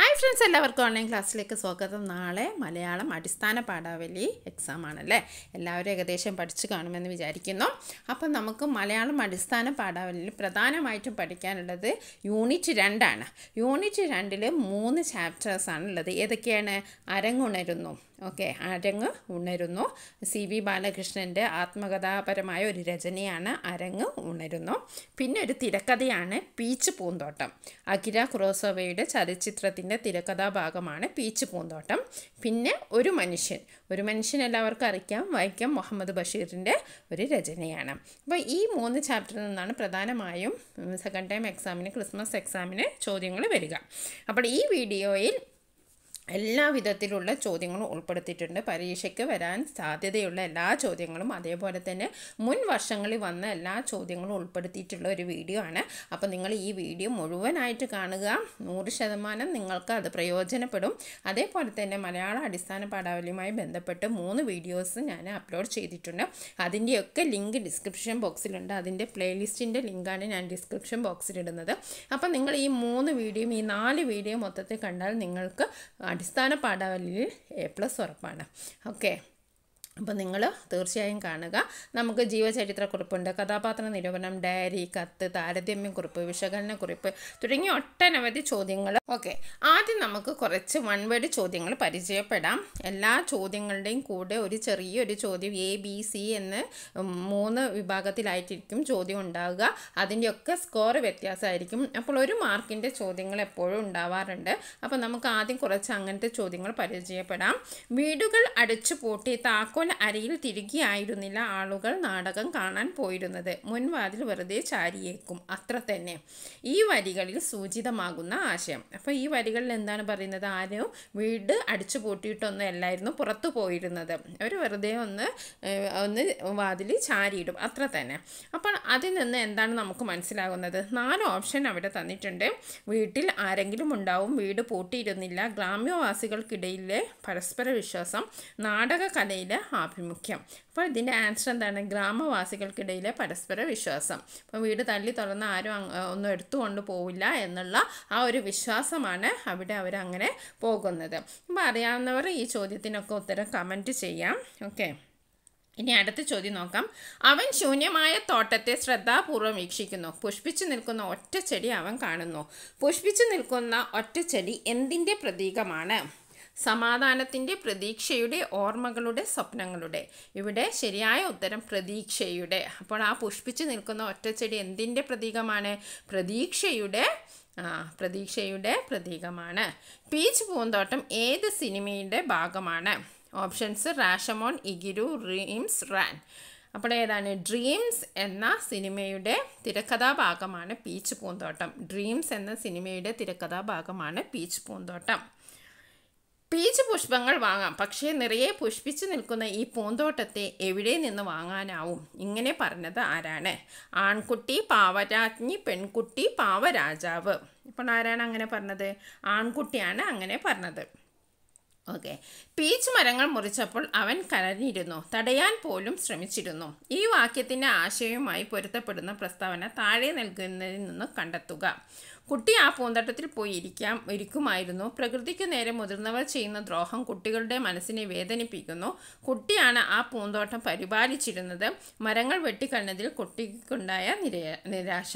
Hi, friends എല്ലാവർക്കും online ക്ലാസ്സിലേക്ക് സ്വാഗതം. നാളെ മലയാളം അടിസ്ഥാന പാഠാവലി എക്സാം ആണല്ലേ? എല്ലാവരും ഏകദേശം പഠിച്ചു കാണുമെന്ന് വിചാരിക്കുന്നു. അപ്പം നമുക്ക് മലയാളം അടിസ്ഥാന പാഠാവലിയിൽ പ്രധാനമായിട്ടും പഠിക്കാനുള്ളത് യൂണിറ്റ് രണ്ടാണ് യൂണിറ്റ് രണ്ടിൽ മൂന്ന് ചാപ്റ്റേഴ്സാണ് ഉള്ളത് ഏതൊക്കെയാണ്? അരങ്ങുണരുന്നു. ഓക്കെ അരങ്ങ് ഉണരുന്നു. സി വി ബാലകൃഷ്ണന്റെ ആത്മകഥാപരമായ ഒരു രചനയാണ് അരങ്ങ് ഉണരുന്നു. പിന്നെ ഒരു തിരക്കഥയാണ് പീച്ച് പൂന്തോട്ടം. അകിര ക്രോസോവയുടെ ചലച്ചിത്രത്തിന്റെ തിരക്കഥാഭാഗമാണ് പീച്ച് പൂന്തോട്ടം. പിന്നെ ഒരു മനുഷ്യൻ. ഒരു മനുഷ്യൻ എല്ലാവർക്കും അറിയിക്കാം. വൈക്കം മുഹമ്മദ് ബഷീറിന്റെ ഒരു രചനയാണ്. അപ്പോൾ ഈ മൂന്ന് ചാപ്റ്ററിൽ നിന്നാണ് പ്രധാനമായും സെക്കൻഡ് ടൈം എക്സാമിന് ക്രിസ്മസ് എക്സാമിന് ചോദ്യങ്ങൾ വരിക. അപ്പോൾ ഈ വീഡിയോയിൽ എല്ലാ വിധത്തിലുള്ള ചോദ്യങ്ങളും ഉൾപ്പെടുത്തിയിട്ടുണ്ട്. പരീക്ഷയ്ക്ക് വരാൻ സാധ്യതയുള്ള എല്ലാ ചോദ്യങ്ങളും അതേപോലെ തന്നെ മുൻ വർഷങ്ങളിൽ വന്ന എല്ലാ ചോദ്യങ്ങളും ഉൾപ്പെടുത്തിയിട്ടുള്ള ഒരു വീഡിയോ ആണ്. അപ്പോൾ നിങ്ങൾ ഈ വീഡിയോ മുഴുവനായിട്ട് കാണുക. നൂറ് ശതമാനം നിങ്ങൾക്ക് അത് പ്രയോജനപ്പെടും. അതേപോലെ തന്നെ മലയാള അടിസ്ഥാന പാഠാവലിയുമായി ബന്ധപ്പെട്ട് മൂന്ന് വീഡിയോസ് ഞാൻ അപ്ലോഡ് ചെയ്തിട്ടുണ്ട്. അതിന്റെയൊക്കെ ലിങ്ക് ഡിസ്ക്രിപ്ഷൻ ബോക്സിലുണ്ട്. അതിന്റെ പ്ലേലിസ്റ്റിന്റെ ലിങ്കാണ് ഞാൻ ഡിസ്ക്രിപ്ഷൻ ബോക്സിലിടുന്നത്. അപ്പോൾ നിങ്ങൾ ഈ മൂന്ന് വീഡിയോയും ഈ നാല് വീഡിയോ മൊത്തത്തിൽ കണ്ടാൽ നിങ്ങൾക്ക് അടിസ്ഥാന പാഠാവലിയിൽ എ പ്ലസ് ഉറപ്പാണ്. ഓക്കെ അപ്പോൾ നിങ്ങൾ തീർച്ചയായും കാണുക. നമുക്ക് ജീവചരിത്രക്കുറിപ്പുണ്ട് കഥാപാത്ര നിരൂപണം ഡയറി കത്ത് താരതമ്യക്കുറിപ്പ് വിശകലനക്കുറിപ്പ് തുടങ്ങിയ ഒട്ടനവധി ചോദ്യങ്ങൾ. ഓക്കെ ആദ്യം നമുക്ക് കുറച്ച് വൺ വേർഡ് ചോദ്യങ്ങൾ പരിചയപ്പെടാം. എല്ലാ ചോദ്യങ്ങളുടെയും കൂടെ ഒരു ചെറിയൊരു ചോദ്യം എ ബി സി എന്ന് മൂന്ന് വിഭാഗത്തിലായിട്ടിരിക്കും ചോദ്യം ഉണ്ടാവുക. അതിന്റെയൊക്കെ സ്കോർ വ്യത്യാസമായിരിക്കും. അപ്പോൾ ഒരു മാർക്കിന്റെ ചോദ്യങ്ങൾ എപ്പോഴും ഉണ്ടാവാറുണ്ട്. അപ്പോൾ നമുക്ക് ആദ്യം കുറച്ച് അങ്ങനത്തെ ചോദ്യങ്ങൾ പരിചയപ്പെടാം. വീടുകൾ അടച്ചു പൂട്ടി താക്കോൽ അരയിൽ തിരികെയായിരുന്നില്ല ആളുകൾ നാടകം കാണാൻ പോയിരുന്നത്. മുൻവാതിൽ വെറുതെ ചാരിയേക്കും. അത്ര തന്നെ. ഈ വരികളിൽ സൂചിതമാകുന്ന ആശയം. അപ്പോൾ ഈ വരികളിൽ എന്താണ് പറയുന്നത്? ആരും വീട് അടിച്ചു പൂട്ടിയിട്ടൊന്നും അല്ലായിരുന്നു പുറത്തു പോയിരുന്നത്. അവർ വെറുതെ ഒന്ന് ഒന്ന് വാതിൽ ചാരിയിടും. അത്ര തന്നെ. അപ്പോൾ അതിൽ നിന്ന് എന്താണ് നമുക്ക് മനസ്സിലാകുന്നത്? നാല് ഓപ്ഷൻ അവിടെ തന്നിട്ടുണ്ട്. വീട്ടിൽ ആരെങ്കിലും ഉണ്ടാവും വീട് പൂട്ടിയിരുന്നില്ല ഗ്രാമ്യവാസികൾക്കിടയിലെ പരസ്പര വിശ്വാസം നാടകകലയിലെ ആഭിമുഖ്യം. അപ്പോൾ ഇതിന്റെ ആൻസർ എന്താണ്? ഗ്രാമവാസികൾക്കിടയിലെ പരസ്പര വിശ്വാസം. അപ്പോൾ വീട് തള്ളി തുറന്ന് ആരും ഒന്നും എടുത്തുകൊണ്ട് പോവില്ല എന്നുള്ള ആ ഒരു വിശ്വാസമാണ് അവിടെ അവരങ്ങനെ പോകുന്നത്. അപ്പോൾ അറിയാവുന്നവർ ഈ ചോദ്യത്തിനൊക്കെ ഉത്തരം കമന്റ് ചെയ്യാം. ഓക്കെ ഇനി അടുത്ത ചോദ്യം നോക്കാം. അവൻ ശൂന്യമായ തോട്ടത്തെ ശ്രദ്ധാപൂർവം വീക്ഷിക്കുന്നു. പുഷ്പിച്ചു നിൽക്കുന്ന ഒറ്റ ചെടി അവൻ കാണുന്നു. പുഷ്പിച്ചു നിൽക്കുന്ന ഒറ്റ ചെടി എന്തിന്റെ പ്രതീകമാണ്? സമാധാനത്തിന്റെ പ്രതീക്ഷയുടെ ഓർമ്മകളുടെ സ്വപ്നങ്ങളുടെ. ഇവിടെ ശരിയായ ഉത്തരം പ്രതീക്ഷയുടെ. അപ്പോൾ ആ പുഷ്പിച്ച് നിൽക്കുന്ന ഒറ്റച്ചെടി എന്തിന്റെ പ്രതീകമാണ്? പ്രതീക്ഷയുടെ ആ പ്രതീക്ഷയുടെ പ്രതീകമാണ്. പീച്ച് പൂന്തോട്ടം ഏത് സിനിമയുടെ ഭാഗമാണ്? Options Rashomon Ikiru Dreams Ran. അപ്പോൾ ഏതാണ്? ഡ്രീംസ് എന്ന സിനിമയുടെ തിരക്കഥാഭാഗമാണ് പീച്ച് പൂന്തോട്ടം. ഡ്രീംസ് എന്ന സിനിമയുടെ തിരക്കഥാഭാഗമാണ് പീച്ച് പൂന്തോട്ടം. പീച്ച് പുഷ്പങ്ങൾ വാങ്ങാം. പക്ഷേ നിറയെ പുഷ്പിച്ചു നിൽക്കുന്ന ഈ പൂന്തോട്ടത്തെ എവിടെ നിന്ന് വാങ്ങാനാവും? ഇങ്ങനെ പറഞ്ഞത് ആരാണ്? ആൺകുട്ടി പാവരാജ്ഞി പെൺകുട്ടി പാവരാജാവ്. ഇപ്പോൾ ആരാണ് അങ്ങനെ പറഞ്ഞത്? ആൺകുട്ടിയാണ് അങ്ങനെ പറഞ്ഞത്. ഓക്കെ. പീച്ച് മരങ്ങൾ മുറിച്ചപ്പോൾ അവൻ കരഞ്ഞിരുന്നു. തടയാൻ പോലും ശ്രമിച്ചിരുന്നു. ഈ വാക്യത്തിന്റെ ആശയവുമായി പൊരുത്തപ്പെടുന്ന പ്രസ്താവന താഴെ നൽകുന്നതിൽ നിന്ന് കണ്ടെത്തുക. കുട്ടി ആ പൂന്തോട്ടത്തിൽ പോയി ഇരിക്കാം ഇരിക്കുമായിരുന്നു. പ്രകൃതിക്ക് നേരെ മുതിർന്നവർ ചെയ്യുന്ന ദ്രോഹം കുട്ടികളുടെ മനസ്സിനെ വേദനിപ്പിക്കുന്നു. കുട്ടിയാണ് ആ പൂന്തോട്ടം പരിപാലിച്ചിരുന്നത്. മരങ്ങൾ വെട്ടിക്കഴിഞ്ഞതിൽ കുട്ടിക്കുണ്ടായ നിര നിരാശ.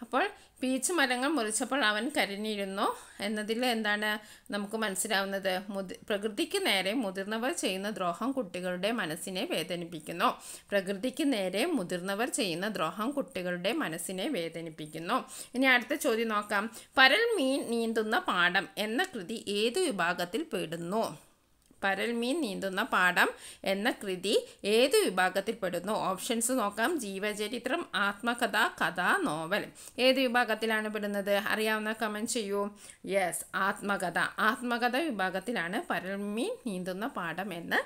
അപ്പോൾ പീച്ച് മരങ്ങൾ മുറിച്ചപ്പോൾ അവൻ കരഞ്ഞിരുന്നു. എന്നതിൽ എന്താണ് നമുക്ക് മനസ്സിലാവുന്നത്? മുതി പ്രകൃതിക്ക് നേരെ മുതിർന്നവർ ചെയ്യുന്ന ദ്രോഹം കുട്ടികളുടെ മനസ്സിനെ വേദനിപ്പിക്കുന്നു. പ്രകൃതിക്ക് നേരെ മുതിർന്നവർ ചെയ്യുന്ന ദ്രോഹം കുട്ടികളുടെ മനസ്സിനെ വേദനിപ്പിക്കുന്നു. ഇനി അടുത്ത ചോദ്യം നോക്കാം. പരൽ മീൻ നീന്തുന്ന പാഠം എന്ന കൃതി ഏത് വിഭാഗത്തിൽ പെടുന്നു? പരൽമീൻ നീന്തുന്ന പാഠം എന്ന കൃതി ഏത് വിഭാഗത്തിൽപ്പെടുന്നു? ഓപ്ഷൻസ് നോക്കാം. ജീവചരിത്രം ആത്മകഥ കഥ നോവൽ. ഏത് വിഭാഗത്തിലാണ് പെടുന്നത്? അറിയാവുന്ന കമന്റ് ചെയ്യൂ. യെസ് ആത്മകഥ. ആത്മകഥ വിഭാഗത്തിലാണ് പരൽമീൻ നീന്തുന്ന പാഠം എന്ന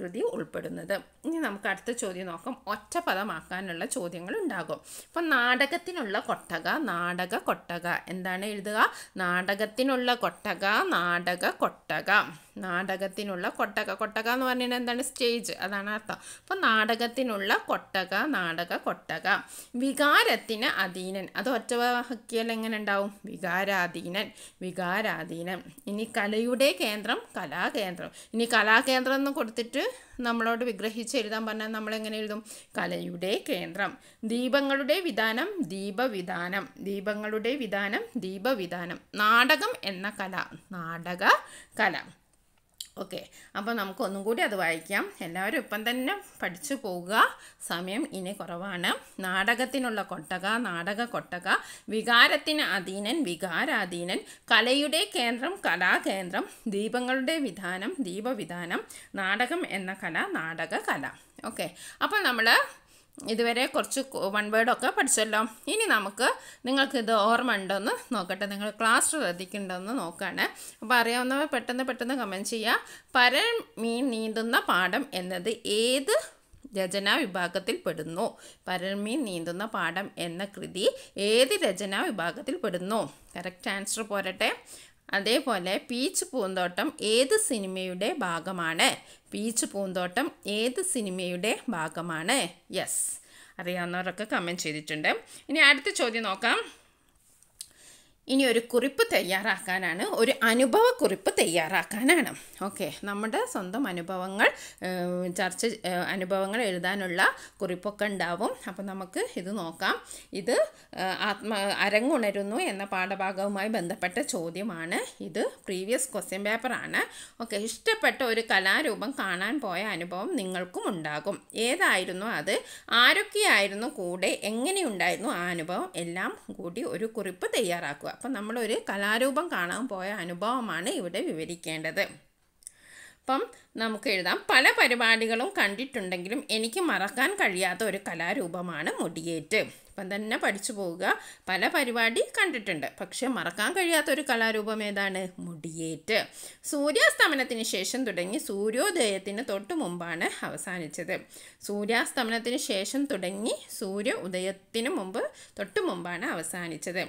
കൃതി ഉൾപ്പെടുന്നത്. ഇനി നമുക്ക് അടുത്ത ചോദ്യം നോക്കാം. ഒറ്റപദമാക്കാനുള്ള ചോദ്യങ്ങൾ ഉണ്ടാകും അപ്പം നാടകത്തിനുള്ള കൊട്ടക നാടക കൊട്ടക. എന്താണ് എഴുതുക? നാടകത്തിനുള്ള കൊട്ടക നാടക കൊട്ടക. നാടകത്തിനുള്ള കൊട്ടക. കൊട്ടക എന്ന് പറഞ്ഞാൽ എന്താണ്? സ്റ്റേജ്. അതാണ് അർത്ഥം. അപ്പം നാടകത്തിനുള്ള കൊട്ടക നാടക കൊട്ടക. വികാരത്തിന് അധീനൻ. അത് ഒറ്റ വാക്കിയാൽ എങ്ങനെ ഉണ്ടാവും? വികാരാധീനൻ. വികാരാധീനൻ. ഇനി കലയുടെ കേന്ദ്രം കലാകേന്ദ്രം. ഇനി കലാകേന്ദ്രം എന്ന് കൊടുത്തിട്ട് നമ്മളോട് വിഗ്രഹിച്ച് എഴുതാൻ പറഞ്ഞാൽ നമ്മൾ എങ്ങനെ എഴുതും? കലയുടെ കേന്ദ്രം. ദീപങ്ങളുടെ വിധാനം ദീപവിധാനം. ദീപങ്ങളുടെ വിധാനം ദീപവിധാനം. നാടകം എന്ന കല. നാടക കല. ഓക്കെ. അപ്പോൾ നമുക്ക് ഒന്നും കൂടി അത് വായിക്കാം. എല്ലാവരും ഇപ്പം തന്നെ പഠിച്ചു പോവുക. സമയം ഇനി കുറവാണ്. നാടകത്തിനുള്ള കൊട്ടക നാടക കൊട്ടക വികാരത്തിന് അധീനൻ വികാരാധീനൻ കലയുടെ കേന്ദ്രം കലാകേന്ദ്രം ദീപങ്ങളുടെ വിധാനം ദീപവിധാനം നാടകം എന്ന കല നാടക കല. ഓക്കെ. അപ്പോൾ നമ്മൾ ഇതുവരെ കുറച്ച് വൺ വേർഡൊക്കെ പഠിച്ചല്ലോ. ഇനി നമുക്ക് നിങ്ങൾക്ക് ഇത് ഓർമ്മ ഉണ്ടോയെന്ന് നോക്കട്ടെ. നിങ്ങൾ ക്ലാസ് ശ്രദ്ധിക്കുന്നുണ്ടോയെന്ന് നോക്കുകയാണ് അപ്പോൾ അറിയാവുന്നവർ പെട്ടെന്ന് പെട്ടെന്ന് കമന്റ് ചെയ്യുക പരൻ മീൻ നീന്തുന്ന പാഠം എന്നത് ഏത് രചനാ വിഭാഗത്തിൽ പെടുന്നു? പരൽമീൻ നീന്തുന്ന പാഠം എന്ന കൃതി ഏത് രചനാ വിഭാഗത്തിൽ പെടുന്നു? കറക്റ്റ് ആൻസർ പോരട്ടെ. അതേപോലെ പീച്ച് പൂന്തോട്ടം ഏത് സിനിമയുടെ ഭാഗമാണ്? പീച്ച് പൂന്തോട്ടം ഏത് സിനിമയുടെ ഭാഗമാണ്? യെസ് അറിയാവുന്നവരൊക്കെ കമന്റ് ചെയ്തിട്ടുണ്ട്. ഇനി അടുത്ത ചോദ്യം നോക്കാം. ഇനി ഒരു കുറിപ്പ് തയ്യാറാക്കാനാണ് ഒരു അനുഭവ കുറിപ്പ് തയ്യാറാക്കാനാണ്. ഓക്കെ നമ്മുടെ സ്വന്തം അനുഭവങ്ങൾ ചർച്ച അനുഭവങ്ങൾ എഴുതാനുള്ള കുറിപ്പൊക്കെ ഉണ്ടാവും. അപ്പം നമുക്ക് ഇത് നോക്കാം. ഇത് ആത്മ അരങ്ങുണരുന്നു എന്ന പാഠഭാഗവുമായി ബന്ധപ്പെട്ട ചോദ്യമാണ്. ഇത് പ്രീവിയസ് ക്വസ്റ്റ്യൻ പേപ്പറാണ്. ഓക്കെ ഇഷ്ടപ്പെട്ട ഒരു കലാരൂപം കാണാൻ പോയ അനുഭവം നിങ്ങൾക്കും ഉണ്ടാകും. ഏതായിരുന്നു അത്? ആരൊക്കെയായിരുന്നു കൂടെ? എങ്ങനെയുണ്ടായിരുന്നു ആ അനുഭവം? എല്ലാം കൂടി ഒരു കുറിപ്പ് തയ്യാറാക്കുക. അപ്പം നമ്മളൊരു കലാരൂപം കാണാൻ പോയ അനുഭവമാണ് ഇവിടെ വിവരിക്കേണ്ടത്. അപ്പം നമുക്ക് എഴുതാം. പല പരിപാടികളും കണ്ടിട്ടുണ്ടെങ്കിലും എനിക്ക് മറക്കാൻ കഴിയാത്ത ഒരു കലാരൂപമാണ് മുടിയേറ്റ്. അപ്പം തന്നെ പഠിച്ചു പോവുക. പല പരിപാടി കണ്ടിട്ടുണ്ട്. പക്ഷേ മറക്കാൻ കഴിയാത്ത ഒരു കലാരൂപം ഏതാണ്? മുടിയേറ്റ്. സൂര്യാസ്തമനത്തിന് ശേഷം തുടങ്ങി സൂര്യോദയത്തിന് തൊട്ട് മുമ്പാണ് അവസാനിച്ചത്. സൂര്യാസ്തമനത്തിന് ശേഷം തുടങ്ങി സൂര്യ ഉദയത്തിന് മുമ്പ് തൊട്ട് മുമ്പാണ് അവസാനിച്ചത്.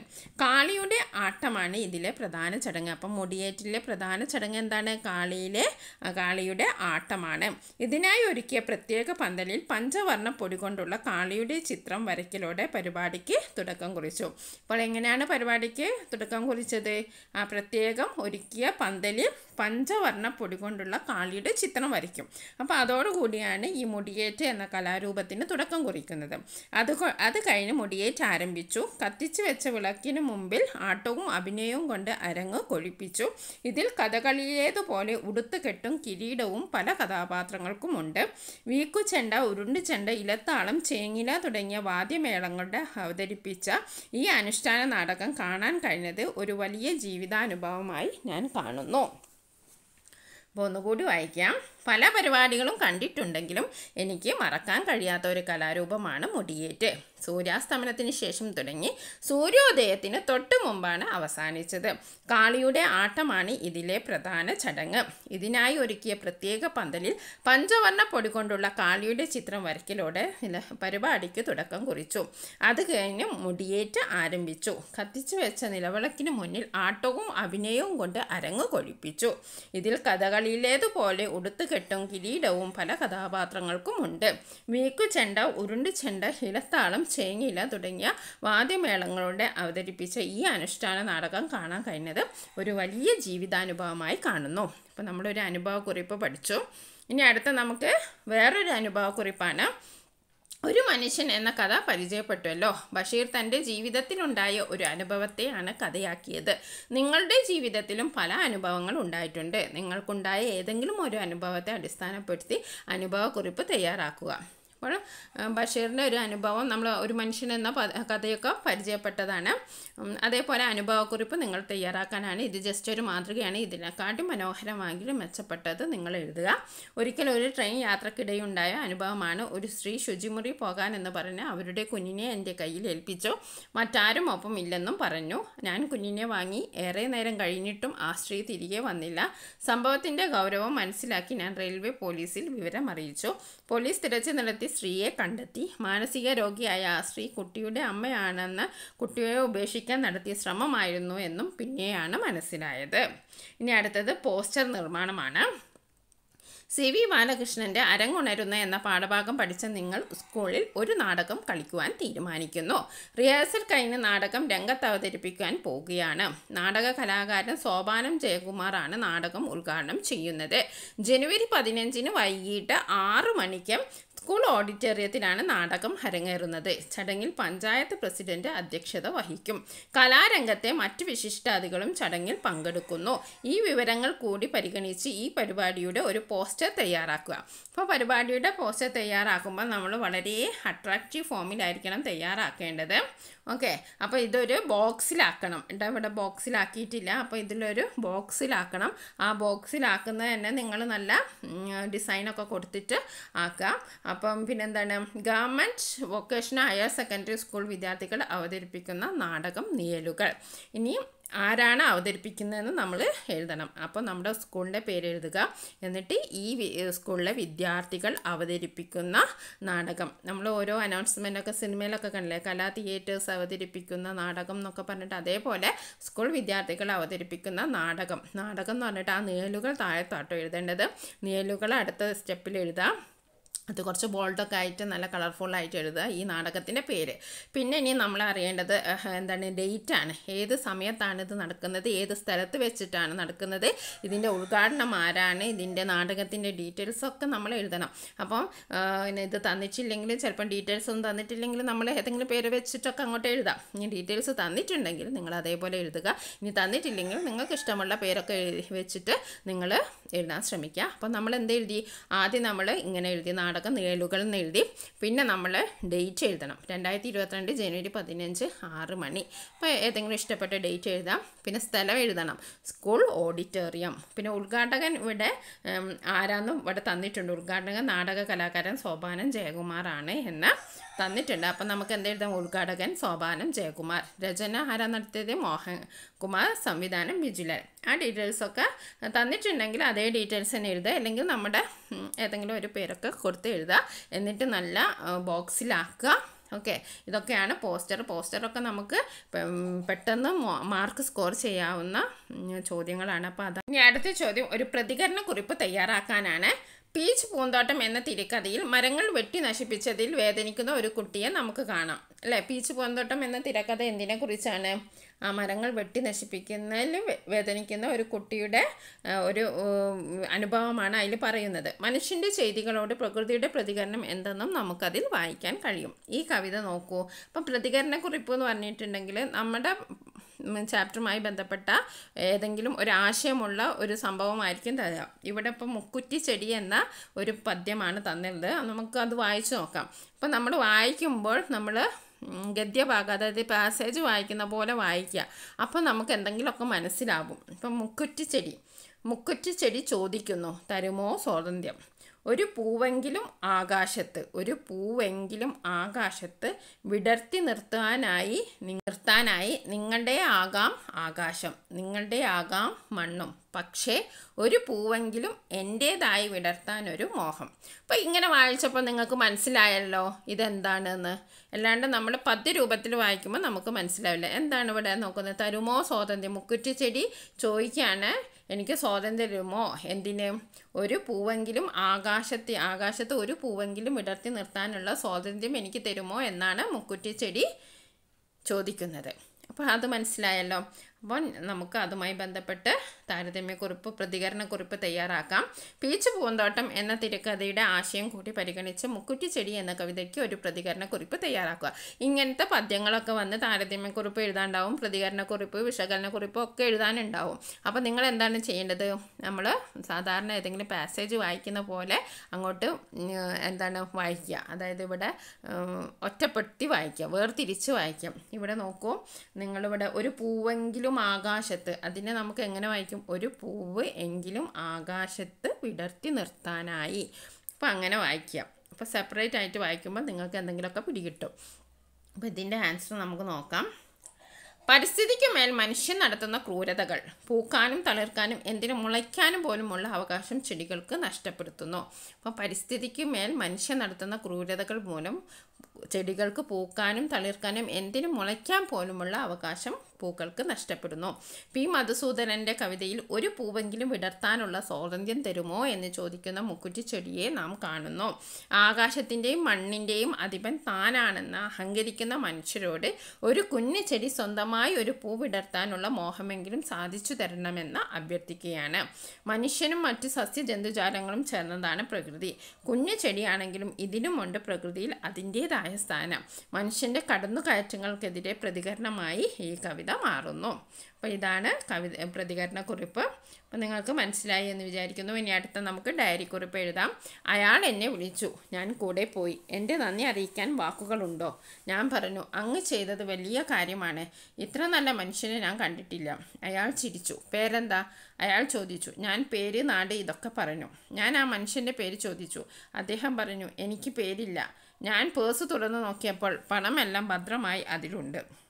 കാളിയുടെ ആട്ടമാണ് ഇതിലെ പ്രധാന ചടങ്ങ്. അപ്പം മുടിയേറ്റിലെ പ്രധാന ചടങ്ങ് എന്താണ്? കാളിയിലെ കാളിയുടെ ആട്ടമാണ്. ഇതിനായി ഒരുക്കിയ പ്രത്യേക പന്തലിൽ പഞ്ചവർണ പൊടി കൊണ്ടുള്ള കാളിയുടെ ചിത്രം വരയ്ക്കലോടെ പരിപാടിക്ക് തുടക്കം കുറിച്ചു. അപ്പോൾ എങ്ങനെയാണ് പരിപാടിക്ക് തുടക്കം കുറിച്ചത്? ആ പ്രത്യേകം ഒരുക്കിയ പന്തലിൽ പഞ്ചവർണ പൊടി കൊണ്ടുള്ള കാളിയുടെ ചിത്രം വരയ്ക്കും. അപ്പോൾ അതോടുകൂടിയാണ് ഈ മുടിയേറ്റ് എന്ന കലാരൂപത്തിന് തുടക്കം കുറിക്കുന്നത്. അത് അത് കഴിഞ്ഞ് മുടിയേറ്റ് ആരംഭിച്ചു. കത്തിച്ചു വെച്ച വിളക്കിന് മുമ്പിൽ ആട്ടവും അഭിനയവും കൊണ്ട് അരങ്ങ് കൊഴിപ്പിച്ചു. ഇതിൽ കഥകളിയേതുപോലെ ഉടുത്തുകെട്ടും കിരീടവും പല കഥാപാത്രങ്ങൾക്കുമുണ്ട് വീക്കുചെണ്ട ഉരുണ്ടുചെണ്ട ഇലത്താളം ചേങ്ങില തുടങ്ങിയ വാദ്യമേളങ്ങളുടെ അവതരിപ്പിച്ച ഈ അനുഷ്ഠാന നാടകം കാണാൻ കഴിഞ്ഞത് ഒരു വലിയ ജീവിതാനുഭവമായി ഞാൻ കാണുന്നു. അപ്പോൾ ഒന്നുകൂടി വായിക്കാം. പല പരിപാടികളും കണ്ടിട്ടുണ്ടെങ്കിലും എനിക്ക് മറക്കാൻ കഴിയാത്ത ഒരു കലാരൂപമാണ് മുടിയേറ്റ്. സൂര്യാസ്തമനത്തിന് ശേഷം തുടങ്ങി സൂര്യോദയത്തിന് തൊട്ട് മുമ്പാണ് അവസാനിച്ചത്. കാളിയുടെ ആട്ടമാണ് ഇതിലെ പ്രധാന ചടങ്ങ്. ഇതിനായി ഒരുക്കിയ പ്രത്യേക പന്തലിൽ പഞ്ചവർണ പൊടി കൊണ്ടുള്ള കാളിയുടെ ചിത്രം വരയ്ക്കലോടെ പരിപാടിക്ക് തുടക്കം കുറിച്ചു. അത് കഴിഞ്ഞ് മുടിയേറ്റ് ആരംഭിച്ചു. കത്തിച്ചു വെച്ച നിലവിളക്കിന് മുന്നിൽ ആട്ടവും അഭിനയവും കൊണ്ട് അരങ്ങ് കൊഴിപ്പിച്ചു. ഇതിൽ കഥകളിയിലേതുപോലെ ഉടുത്തുകെട്ടും കിരീടവും പല കഥാപാത്രങ്ങൾക്കും ഉണ്ട് വീക്കുചെണ്ട ഉരുണ്ടുചെണ്ട ഇലത്താളം ചേങ്ങില തുടങ്ങിയ വാദ്യമേളങ്ങളുടെ അവതരിപ്പിച്ച ഈ അനുഷ്ഠാന നാടകം കാണാൻ കഴിഞ്ഞത് ഒരു വലിയ ജീവിതാനുഭവമായി കാണുന്നു. അപ്പോൾ നമ്മളൊരു അനുഭവക്കുറിപ്പ് പഠിച്ചു. ഇനി അടുത്ത നമുക്ക് വേറൊരു അനുഭവക്കുറിപ്പാണ്. ഒരു മനുഷ്യൻ എന്ന കഥ പരിചയപ്പെട്ടുവല്ലോ. ബഷീർ തന്റെ ജീവിതത്തിലുണ്ടായ ഒരു അനുഭവത്തെയാണ് കഥയാക്കിയത്. നിങ്ങളുടെ ജീവിതത്തിലും പല അനുഭവങ്ങൾ ഉണ്ടായിട്ടുണ്ട്. നിങ്ങൾക്കുണ്ടായ ഏതെങ്കിലും ഒരു അനുഭവത്തെ അടിസ്ഥാനപ്പെടുത്തി അനുഭവക്കുറിപ്പ് തയ്യാറാക്കുക. അപ്പോൾ ബഷീറിന്റെ ഒരു അനുഭവം നമ്മൾ ഒരു മനുഷ്യൻ എന്ന കഥയൊക്കെ പരിചയപ്പെട്ടതാണ്. അതേപോലെ അനുഭവക്കുറിപ്പ് നിങ്ങൾ തയ്യാറാക്കാനാണ്. ഇത് ജസ്റ്റ് ഒരു മാതൃകയാണ്. ഇതിനെക്കാട്ടും മനോഹരമാകിലും മെച്ചപ്പെട്ടത് നിങ്ങൾ എഴുതുക. ഒരിക്കൽ ഒരു ട്രെയിൻ യാത്രക്കിടെയുണ്ടായ അനുഭവമാണ്. ഒരു സ്ത്രീ ശുചിമുറി പോകാൻ എന്ന് പറഞ്ഞ് അവരുടെ കുഞ്ഞിനെ എന്റെ കയ്യിൽ ഏൽപ്പിച്ചു. മറ്റാരും ഒപ്പം ഇല്ലെന്നും പറഞ്ഞു. ഞാൻ കുഞ്ഞിനെ വാങ്ങി ഏറെ നേരം കഴിഞ്ഞിട്ടും ആ സ്ത്രീ തിരികെ വന്നില്ല. സംഭവത്തിന്റെ ഗൗരവം മനസ്സിലാക്കി ഞാൻ റെയിൽവേ പോലീസിൽ വിവരം അറിയിച്ചു പോലീസ് തിരച്ചിൽ നടത്തി സ്ത്രീയെ കണ്ടെത്തി. മാനസിക രോഗിയായ ആ സ്ത്രീ കുട്ടിയുടെ അമ്മയാണെന്ന് കുട്ടിയെ ഉപേക്ഷിക്കാൻ നടത്തിയ ശ്രമമായിരുന്നു എന്നും പിന്നെയാണ് മനസ്സിലായത്. ഇനി അടുത്തത് പോസ്റ്റർ നിർമ്മാണമാണ്. സി വി ബാലകൃഷ്ണന്റെ അരങ്ങുണരുന്ന എന്ന പാഠഭാഗം പഠിച്ച നിങ്ങൾ സ്കൂളിൽ ഒരു നാടകം കളിക്കുവാൻ തീരുമാനിക്കുന്നു. റിഹേഴ്സൽ കഴിഞ്ഞ് നാടകം രംഗത്ത് അവതരിപ്പിക്കാൻ പോവുകയാണ്. നാടക കലാകാരൻ സോപാനം ജയകുമാറാണ് നാടകം ഉദ്ഘാടനം ചെയ്യുന്നത്. ജനുവരി പതിനഞ്ചിന് വൈകിട്ട് ആറു മണിക്ക് സ്കൂൾ ഓഡിറ്റോറിയത്തിലാണ് നാടകം അരങ്ങേറുന്നത്. ചടങ്ങിൽ പഞ്ചായത്ത് പ്രസിഡന്റ് അധ്യക്ഷത വഹിക്കും. കലാരംഗത്തെ മറ്റ് വിശിഷ്ടാദികളും ചടങ്ങിൽ പങ്കെടുക്കുന്നു. ഈ വിവരങ്ങൾ കൂടി പരിഗണിച്ച് ഈ പരിപാടിയുടെ ഒരു പോസ്റ്റർ തയ്യാറാക്കുക. അപ്പോൾ പരിപാടിയുടെ പോസ്റ്റർ തയ്യാറാക്കുമ്പോൾ നമ്മൾ വളരെ അട്രാക്റ്റീവ് ഫോമിലായിരിക്കണം തയ്യാറാക്കേണ്ടത്. ഓക്കെ. അപ്പോൾ ഇതൊരു ബോക്സിലാക്കണം. എന്താ ഇവിടെ ബോക്സിലാക്കിയിട്ടില്ല. അപ്പോൾ ഇതിലൊരു ബോക്സിലാക്കണം. ആ ബോക്സിലാക്കുന്നത് തന്നെ നിങ്ങൾ നല്ല ഡിസൈനൊക്കെ കൊടുത്തിട്ട് ആക്കുക അപ്പം പിന്നെന്താണ്? Government vocational higher secondary school വിദ്യാർത്ഥികൾ അവതരിപ്പിക്കുന്ന നാടകം നിയലുകൾ ഇനി ആരാണ് അവതരിപ്പിക്കുന്നതെന്ന് നമ്മൾ എഴുതണം. അപ്പോൾ നമ്മുടെ സ്കൂളിന്റെ പേര് എഴുതുക. എന്നിട്ട് ഈ സ്കൂളിലെ വിദ്യാർത്ഥികൾ അവതരിപ്പിക്കുന്ന നാടകം. നമ്മൾ ഓരോ അനൗൺസ്മെന്റൊക്കെ സിനിമയിലൊക്കെ കണ്ടില്ലേ? കലാ തിയേറ്റേഴ്സ് അവതരിപ്പിക്കുന്ന നാടകം എന്നൊക്കെ പറഞ്ഞിട്ട് അതേപോലെ സ്കൂൾ വിദ്യാർത്ഥികൾ അവതരിപ്പിക്കുന്ന നാടകം. നാടകം എന്ന് പറഞ്ഞിട്ട് ആ നിഴലുകൾ താഴെത്താട്ടോ എഴുതേണ്ടത്. നിഴലുകൾ അടുത്ത സ്റ്റെപ്പിൽ എഴുതാം. അത് കുറച്ച് ബോൾഡൊക്കെ ആയിട്ട് നല്ല കളർഫുള്ളായിട്ട് എഴുതുക. ഈ നാടകത്തിന്റെ പേര്. പിന്നെ ഇനി നമ്മൾ അറിയേണ്ടത് എന്താണ് ഡേറ്റാണ് ഏത് സമയത്താണ് ഇത് നടക്കുന്നത്? ഏത് സ്ഥലത്ത് വെച്ചിട്ടാണ് നടക്കുന്നത്? ഇതിന്റെ ഉദ്ഘാടനം ആരാണ്? ഇതിന്റെ നാടകത്തിന്റെ ഡീറ്റെയിൽസ് ഒക്കെ നമ്മൾ എഴുതണം. അപ്പം ഇത് തന്നിട്ടില്ലെങ്കിൽ ചിലപ്പം ഡീറ്റെയിൽസ് ഒന്നും തന്നിട്ടില്ലെങ്കിൽ നമ്മൾ ഏതെങ്കിലും പേര് വെച്ചിട്ടൊക്കെ അങ്ങോട്ട് എഴുതാം. ഇനി ഡീറ്റെയിൽസ് തന്നിട്ടുണ്ടെങ്കിൽ നിങ്ങൾ അതേപോലെ എഴുതുക. ഇനി തന്നിട്ടില്ലെങ്കിൽ നിങ്ങൾക്ക് ഇഷ്ടമുള്ള പേരൊക്കെ വെച്ചിട്ട് നിങ്ങൾ എഴുതാൻ ശ്രമിക്കുക. അപ്പം നമ്മൾ എന്ത് എഴുതി? ആദ്യം നമ്മൾ ഇങ്ങനെ എഴുതി നാടകം നിഴലുകൾ എന്ന് എഴുതി പിന്നെ നമ്മൾ ഡേറ്റ് എഴുതണം. രണ്ടായിരത്തി ഇരുപത്തിരണ്ട് ജനുവരി പതിനഞ്ച് ആറ് മണി. അപ്പോൾ ഏതെങ്കിലും ഇഷ്ടപ്പെട്ട ഡേറ്റ് എഴുതാം. പിന്നെ സ്ഥലം എഴുതണം. സ്കൂൾ ഓഡിറ്റോറിയം പിന്നെ ഉദ്ഘാടകൻ ഇവിടെ ആരാന്നും ഇവിടെ തന്നിട്ടുണ്ട്. ഉദ്ഘാടകൻ നാടക കലാകാരൻ സോപാനൻ ജയകുമാറാണ് എന്ന്. തന്നിട്ടുണ്ട്. അപ്പം നമുക്ക് എന്ത് എഴുതാം? ഉദ്ഘാടകൻ സോപാനം ജയകുമാർ രചന ആരാ നടത്തിയത്? മോഹൻ കുമാർ സംവിധാനം വിജിലൻ. ആ ഡീറ്റെയിൽസൊക്കെ തന്നിട്ടുണ്ടെങ്കിൽ അതേ ഡീറ്റെയിൽസ് തന്നെ എഴുതുക. അല്ലെങ്കിൽ നമ്മുടെ ഏതെങ്കിലും ഒരു പേരൊക്കെ കൊടുത്ത് എഴുതുക. എന്നിട്ട് നല്ല ബോക്സിലാക്കുക ഓക്കെ. ഇതൊക്കെയാണ് പോസ്റ്റർ. പോസ്റ്ററൊക്കെ നമുക്ക് പെട്ടെന്ന് മാർക്ക് സ്കോർ ചെയ്യാവുന്ന ചോദ്യങ്ങളാണ്. അപ്പോൾ അത് ഇനി അടുത്ത ചോദ്യം. ഒരു പ്രതികരണ കുറിപ്പ് തയ്യാറാക്കാനാണ്. പീച്ച് പൂന്തോട്ടം എന്ന തിരക്കഥയിൽ മരങ്ങൾ വെട്ടി നശിപ്പിച്ചതിൽ വേദനിക്കുന്ന ഒരു കുട്ടിയെ നമുക്ക് കാണാം. അല്ലേ? പീച്ച് പൂന്തോട്ടം എന്ന തിരക്കഥ എന്തിനെ കുറിച്ചാണ് ആ മരങ്ങൾ വെട്ടി നശിപ്പിക്കുന്നതിൽ വേദനിക്കുന്ന ഒരു കുട്ടിയുടെ ഒരു അനുഭവമാണ് അതിൽ പറയുന്നത്. മനുഷ്യന്റെ ചെയ്തികളോട് പ്രകൃതിയുടെ പ്രതികരണം എന്തെന്നും നമുക്കതിൽ വായിക്കാൻ കഴിയും. ഈ കവിത നോക്കൂ. അപ്പം പ്രതികരണക്കുറിപ്പ് എന്ന് പറഞ്ഞിട്ടുണ്ടെങ്കിൽ നമ്മുടെ ചാപ്റ്ററുമായി ബന്ധപ്പെട്ട ഏതെങ്കിലും ഒരു ആശയമുള്ള ഒരു സംഭവമായിരിക്കും തരിക ഇവിടെ ഇപ്പം മുക്കുറ്റി ചെടി എന്ന ഒരു പദ്യമാണ് തന്നിരുന്നത്. നമുക്ക് അത് വായിച്ചു നോക്കാം. അപ്പം നമ്മൾ വായിക്കുമ്പോൾ നമ്മൾ ഗദ്യഭാഗം അതായത് പാസേജ് വായിക്കുന്ന പോലെ വായിക്കുക. അപ്പോൾ നമുക്ക് എന്തെങ്കിലുമൊക്കെ മനസ്സിലാവും. ഇപ്പം മുക്കുറ്റി ചെടി. മുക്കുറ്റി ചെടി ചോദിക്കുന്നു തരുമോ സ്വാതന്ത്ര്യം? ഒരു പൂവെങ്കിലും ആകാശത്ത് ഒരു പൂവെങ്കിലും ആകാശത്ത് വിടർത്തി നിർത്താനായി നിർത്താനായി നിങ്ങളുടെ ആകാം ആകാശം നിങ്ങളുടെ ആകാം മണ്ണും. പക്ഷേ ഒരു പൂവെങ്കിലും എന്റേതായി വിടർത്താൻ ഒരു മോഹം. അപ്പോൾ ഇങ്ങനെ വായിച്ചപ്പോൾ നിങ്ങൾക്ക് മനസ്സിലായല്ലോ ഇതെന്താണെന്ന്. അല്ലാണ്ട് നമ്മൾ പദ്യ രൂപത്തിൽ വായിക്കുമ്പോൾ നമുക്ക് മനസ്സിലാവില്ല. എന്താണ് ഇവിടെ നോക്കുന്നത്? തരുമോ സ്വാതന്ത്ര്യം? മുക്കുറ്റി ചെടി ചോദിക്കുകയാണ് എനിക്ക് സ്വാതന്ത്ര്യം തരുമോ എന്തിന്? ഒരു പൂവെങ്കിലും ആകാശത്തെ ആകാശത്ത് ഒരു പൂവെങ്കിലും വിടർത്തി നിർത്താനുള്ള സ്വാതന്ത്ര്യം എനിക്ക് തരുമോ? എന്നാണ് മുക്കുറ്റി ചെടി ചോദിക്കുന്നത്. അപ്പോൾ അത് മനസ്സിലായല്ലോ. അപ്പോൾ നമുക്ക് അതുമായി ബന്ധപ്പെട്ട് താരതമ്യക്കുറിപ്പ് പ്രതികരണക്കുറിപ്പ് തയ്യാറാക്കാം. പീച്ച് പൂന്തോട്ടം എന്ന തിരക്കഥയുടെ ആശയം കൂടി പരിഗണിച്ച് മുക്കുറ്റിച്ചെടി എന്ന കവിതയ്ക്ക് ഒരു പ്രതികരണക്കുറിപ്പ് തയ്യാറാക്കുക. ഇങ്ങനത്തെ പദ്യങ്ങളൊക്കെ വന്ന് താരതമ്യക്കുറിപ്പ് എഴുതാണ്ടാവും പ്രതികരണക്കുറിപ്പ് വിശകലനക്കുറിപ്പ് ഒക്കെ എഴുതാനുണ്ടാവും. അപ്പോൾ നിങ്ങൾ എന്താണ് ചെയ്യേണ്ടത്? നമ്മൾ സാധാരണ ഏതെങ്കിലും പാസേജ് വായിക്കുന്ന പോലെ അങ്ങോട്ട് എന്താണ് വായിക്കുക. അതായത് ഇവിടെ ഒറ്റപ്പെടുത്തി വായിക്കുക വേർതിരിച്ച് വായിക്കാം ഇവിടെ നോക്കൂ നിങ്ങളിവിടെ ഒരു പൂവെങ്കിലും ആകാശത്ത്. അതിനെ നമുക്ക് എങ്ങനെ വായിക്കും? ഒരു പൂവ് എങ്കിലും ആകാശത്ത് വിടർത്തി നിർത്താനായി. അപ്പോൾ അങ്ങനെ വായിക്കുക അപ്പോൾ സെപ്പറേറ്റ് ആയിട്ട് വായിക്കുമ്പോൾ നിങ്ങൾക്ക് എന്തെങ്കിലുമൊക്കെ പിടികിട്ടും. അപ്പോൾ ഇതിന്റെ ആൻസർ നമുക്ക് നോക്കാം. പരിസ്ഥിതിക്ക് മേൽ മനുഷ്യൻ നടത്തുന്ന ക്രൂരതകൾ. പൂക്കാനും തളിർക്കാനും എന്തിനും മുളയ്ക്കാനും പോലുമുള്ള അവകാശം ചെടികൾക്ക് നഷ്ടപ്പെടുത്തുന്നു. അപ്പോൾ പരിസ്ഥിതിക്ക് മേൽ മനുഷ്യൻ നടത്തുന്ന ക്രൂരതകൾ മൂലം ചെടികൾക്ക് പൂക്കാനും തളിർക്കാനും എന്തിനും മുളയ്ക്കാൻ പോലുമുള്ള അവകാശം പൂക്കൾക്ക് നഷ്ടപ്പെടുന്നു. പി. മധുസൂദനന്റെ കവിതയിൽ ഒരു പൂവെങ്കിലും വിടർത്താനുള്ള സ്വാതന്ത്ര്യം തരുമോ എന്ന് ചോദിക്കുന്ന മുക്കുറ്റി ചെടിയെ നാം കാണുന്നു. ആകാശത്തിന്റെയും മണ്ണിന്റെയും അധിപൻ താനാണെന്ന് അഹങ്കരിക്കുന്ന മനുഷ്യരോട് ഒരു കുഞ്ഞു ചെടി സ്വന്തമായി ഒരു പൂ വിടർത്താനുള്ള മോഹമെങ്കിലും സാധിച്ചു തരണമെന്ന് അഭ്യർത്ഥിക്കുകയാണ്. മനുഷ്യനും മറ്റ് സസ്യജന്തുജാലങ്ങളും ചേർന്നതാണ് പ്രകൃതി. കുഞ്ഞു ചെടിയാണെങ്കിലും ഇതിനുമുണ്ട് പ്രകൃതിയിൽ അതിന്റേതായ സ്ഥാനം. മനുഷ്യന്റെ കടന്നുകയറ്റങ്ങൾക്കെതിരെ പ്രതികരണമായി ഈ കവിത മാറുന്നു. അപ്പോൾ ഇതാണ് കവിത പ്രതികരണക്കുറിപ്പ്. അപ്പോൾ നിങ്ങൾക്ക് മനസ്സിലായി എന്ന് വിചാരിക്കുന്നു. ഇനി അടുത്ത നമുക്ക് ഡയറി കുറിപ്പ് എഴുതാം. അയാൾ എന്നെ വിളിച്ചു. ഞാൻ കൂടെ പോയി. എന്റെ നന്ദി അറിയിക്കാൻ വാക്കുകളുണ്ടോ? ഞാൻ പറഞ്ഞു അങ്ങ് ചെയ്തത് വലിയ കാര്യമാണ്. ഇത്ര നല്ല മനുഷ്യനെ ഞാൻ കണ്ടിട്ടില്ല. അയാൾ ചിരിച്ചു. പേരെന്താ? അയാൾ ചോദിച്ചു. ഞാൻ പേര് നാട് ഇതൊക്കെ പറഞ്ഞു. ഞാൻ ആ മനുഷ്യന്റെ പേര് ചോദിച്ചു. അദ്ദേഹം പറഞ്ഞു എനിക്ക് പേരില്ല. ഞാൻ പേഴ്സ് തുറന്നു നോക്കിയപ്പോൾ പണമെല്ലാം ഭദ്രമായി അതിലുണ്ട്.